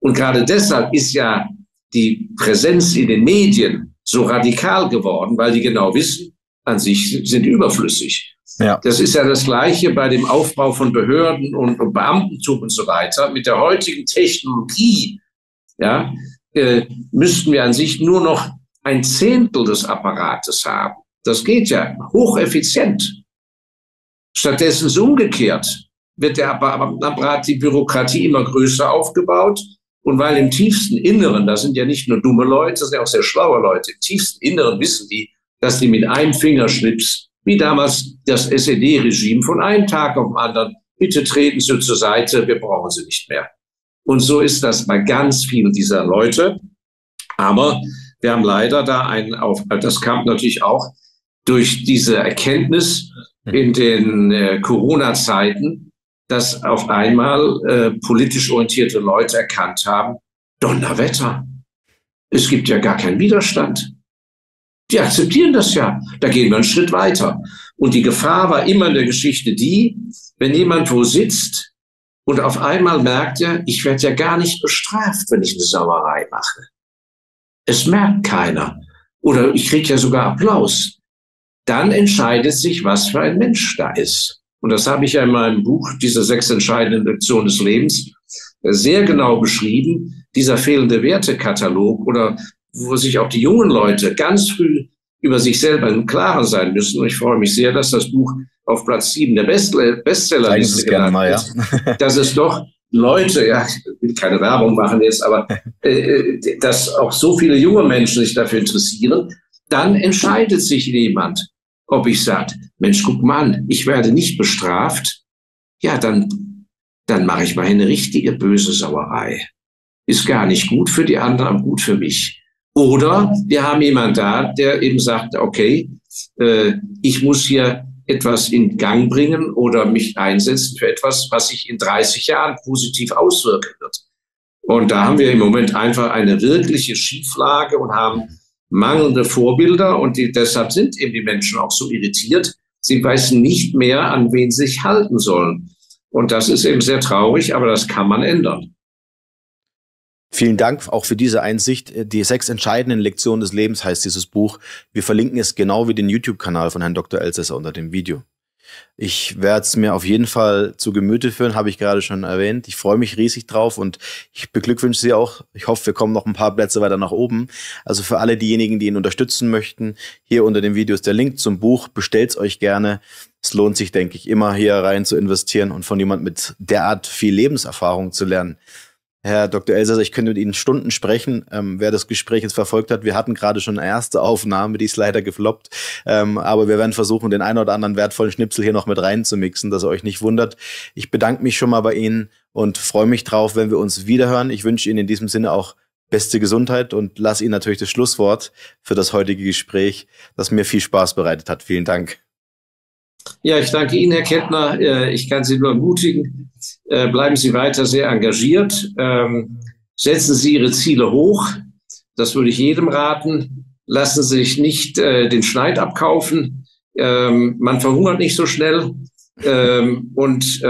Und gerade deshalb ist ja die Präsenz in den Medien so radikal geworden, weil die genau wissen, an sich sind überflüssig. Ja. Das ist ja das Gleiche bei dem Aufbau von Behörden und, und Beamtentum und so weiter. Mit der heutigen Technologie, ja, äh, müssten wir an sich nur noch ein Zehntel des Apparates haben. Das geht ja hocheffizient. Stattdessen ist umgekehrt. Wird der Apparat, die Bürokratie immer größer aufgebaut. Und weil im tiefsten Inneren, da sind ja nicht nur dumme Leute, das sind ja auch sehr schlaue Leute, im tiefsten Inneren wissen die, dass die mit einem Fingerschnips, wie damals das SED-Regime, von einem Tag auf den anderen, bitte treten Sie zur Seite, wir brauchen Sie nicht mehr. Und so ist das bei ganz vielen dieser Leute. Aber wir haben leider da einen auf, das kam natürlich auch durch diese Erkenntnis in den äh, Corona-Zeiten, dass auf einmal äh, politisch orientierte Leute erkannt haben, Donnerwetter, es gibt ja gar keinen Widerstand. Die akzeptieren das ja. Da gehen wir einen Schritt weiter. Und die Gefahr war immer in der Geschichte die, wenn jemand wo sitzt und auf einmal merkt er, ich werde ja gar nicht bestraft, wenn ich eine Sauerei mache. Es merkt keiner. Oder ich kriege ja sogar Applaus. Dann entscheidet sich, was für ein Mensch da ist. Und das habe ich ja in meinem Buch, diese sechs entscheidenden Lektionen des Lebens, sehr genau beschrieben. Dieser fehlende Wertekatalog oder wo sich auch die jungen Leute ganz früh über sich selber im Klaren sein müssen. Und ich freue mich sehr, dass das Buch auf Platz sieben der Best Bestsellerliste genannt mal, ja. dass es doch Leute, ja, ich will keine Werbung machen jetzt, aber äh, äh, dass auch so viele junge Menschen sich dafür interessieren, dann entscheidet sich jemand. Ob ich sage, Mensch, guck mal an, ich werde nicht bestraft, ja, dann, dann mache ich mal eine richtige böse Sauerei. Ist gar nicht gut für die anderen, aber gut für mich. Oder wir haben jemanden da, der eben sagt, okay, äh, ich muss hier etwas in Gang bringen oder mich einsetzen für etwas, was sich in 30 Jahren positiv auswirken wird. Und da haben wir im Moment einfach eine wirkliche Schieflage und haben mangelnde Vorbilder und die, deshalb sind eben die Menschen auch so irritiert. Sie wissen nicht mehr, an wen sie sich halten sollen. Und das ist eben sehr traurig, aber das kann man ändern. Vielen Dank auch für diese Einsicht. Die sechs entscheidenden Lektionen des Lebens heißt dieses Buch. Wir verlinken es genau wie den YouTube-Kanal von Herrn Dr. Elsässer unter dem Video. Ich werde es mir auf jeden Fall zu Gemüte führen, habe ich gerade schon erwähnt. Ich freue mich riesig drauf und ich beglückwünsche Sie auch. Ich hoffe, wir kommen noch ein paar Plätze weiter nach oben. Also für alle diejenigen, die ihn unterstützen möchten, hier unter dem Video ist der Link zum Buch. Bestellt es euch gerne. Es lohnt sich, denke ich, immer hier rein zu investieren und von jemand mit derart viel Lebenserfahrung zu lernen. Herr Dr. Elsässer, ich könnte mit Ihnen Stunden sprechen. Ähm, wer das Gespräch jetzt verfolgt hat, wir hatten gerade schon eine erste Aufnahme, die ist leider gefloppt. Ähm, aber wir werden versuchen, den einen oder anderen wertvollen Schnipsel hier noch mit reinzumixen, dass ihr euch nicht wundert. Ich bedanke mich schon mal bei Ihnen und freue mich drauf, wenn wir uns wiederhören. Ich wünsche Ihnen in diesem Sinne auch beste Gesundheit und lasse Ihnen natürlich das Schlusswort für das heutige Gespräch, das mir viel Spaß bereitet hat. Vielen Dank. Ja, ich danke Ihnen, Herr Kettner. Äh, ich kann Sie nur ermutigen, äh, bleiben Sie weiter sehr engagiert. Ähm, setzen Sie Ihre Ziele hoch. Das würde ich jedem raten. Lassen Sie sich nicht äh, den Schneid abkaufen. Ähm, man verhungert nicht so schnell. Ähm, und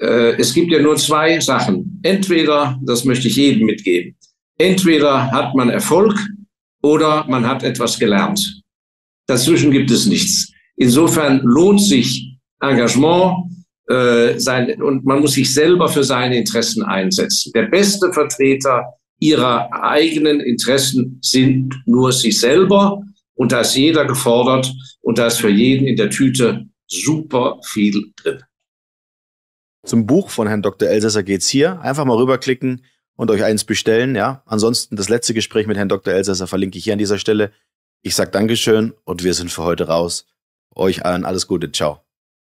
es gibt ja nur zwei Sachen. Entweder, das möchte ich jedem mitgeben, entweder hat man Erfolg oder man hat etwas gelernt. Dazwischen gibt es nichts. Insofern lohnt sich Engagement äh, sein, und man muss sich selber für seine Interessen einsetzen. Der beste Vertreter ihrer eigenen Interessen sind nur sie selber. Und da ist jeder gefordert und da ist für jeden in der Tüte super viel drin. Zum Buch von Herrn Dr. Elsässer geht's hier. Einfach mal rüberklicken und euch eins bestellen. Ja, ansonsten das letzte Gespräch mit Herrn Dr. Elsässer verlinke ich hier an dieser Stelle. Ich sage Dankeschön und wir sind für heute raus. Euch allen alles Gute. Ciao.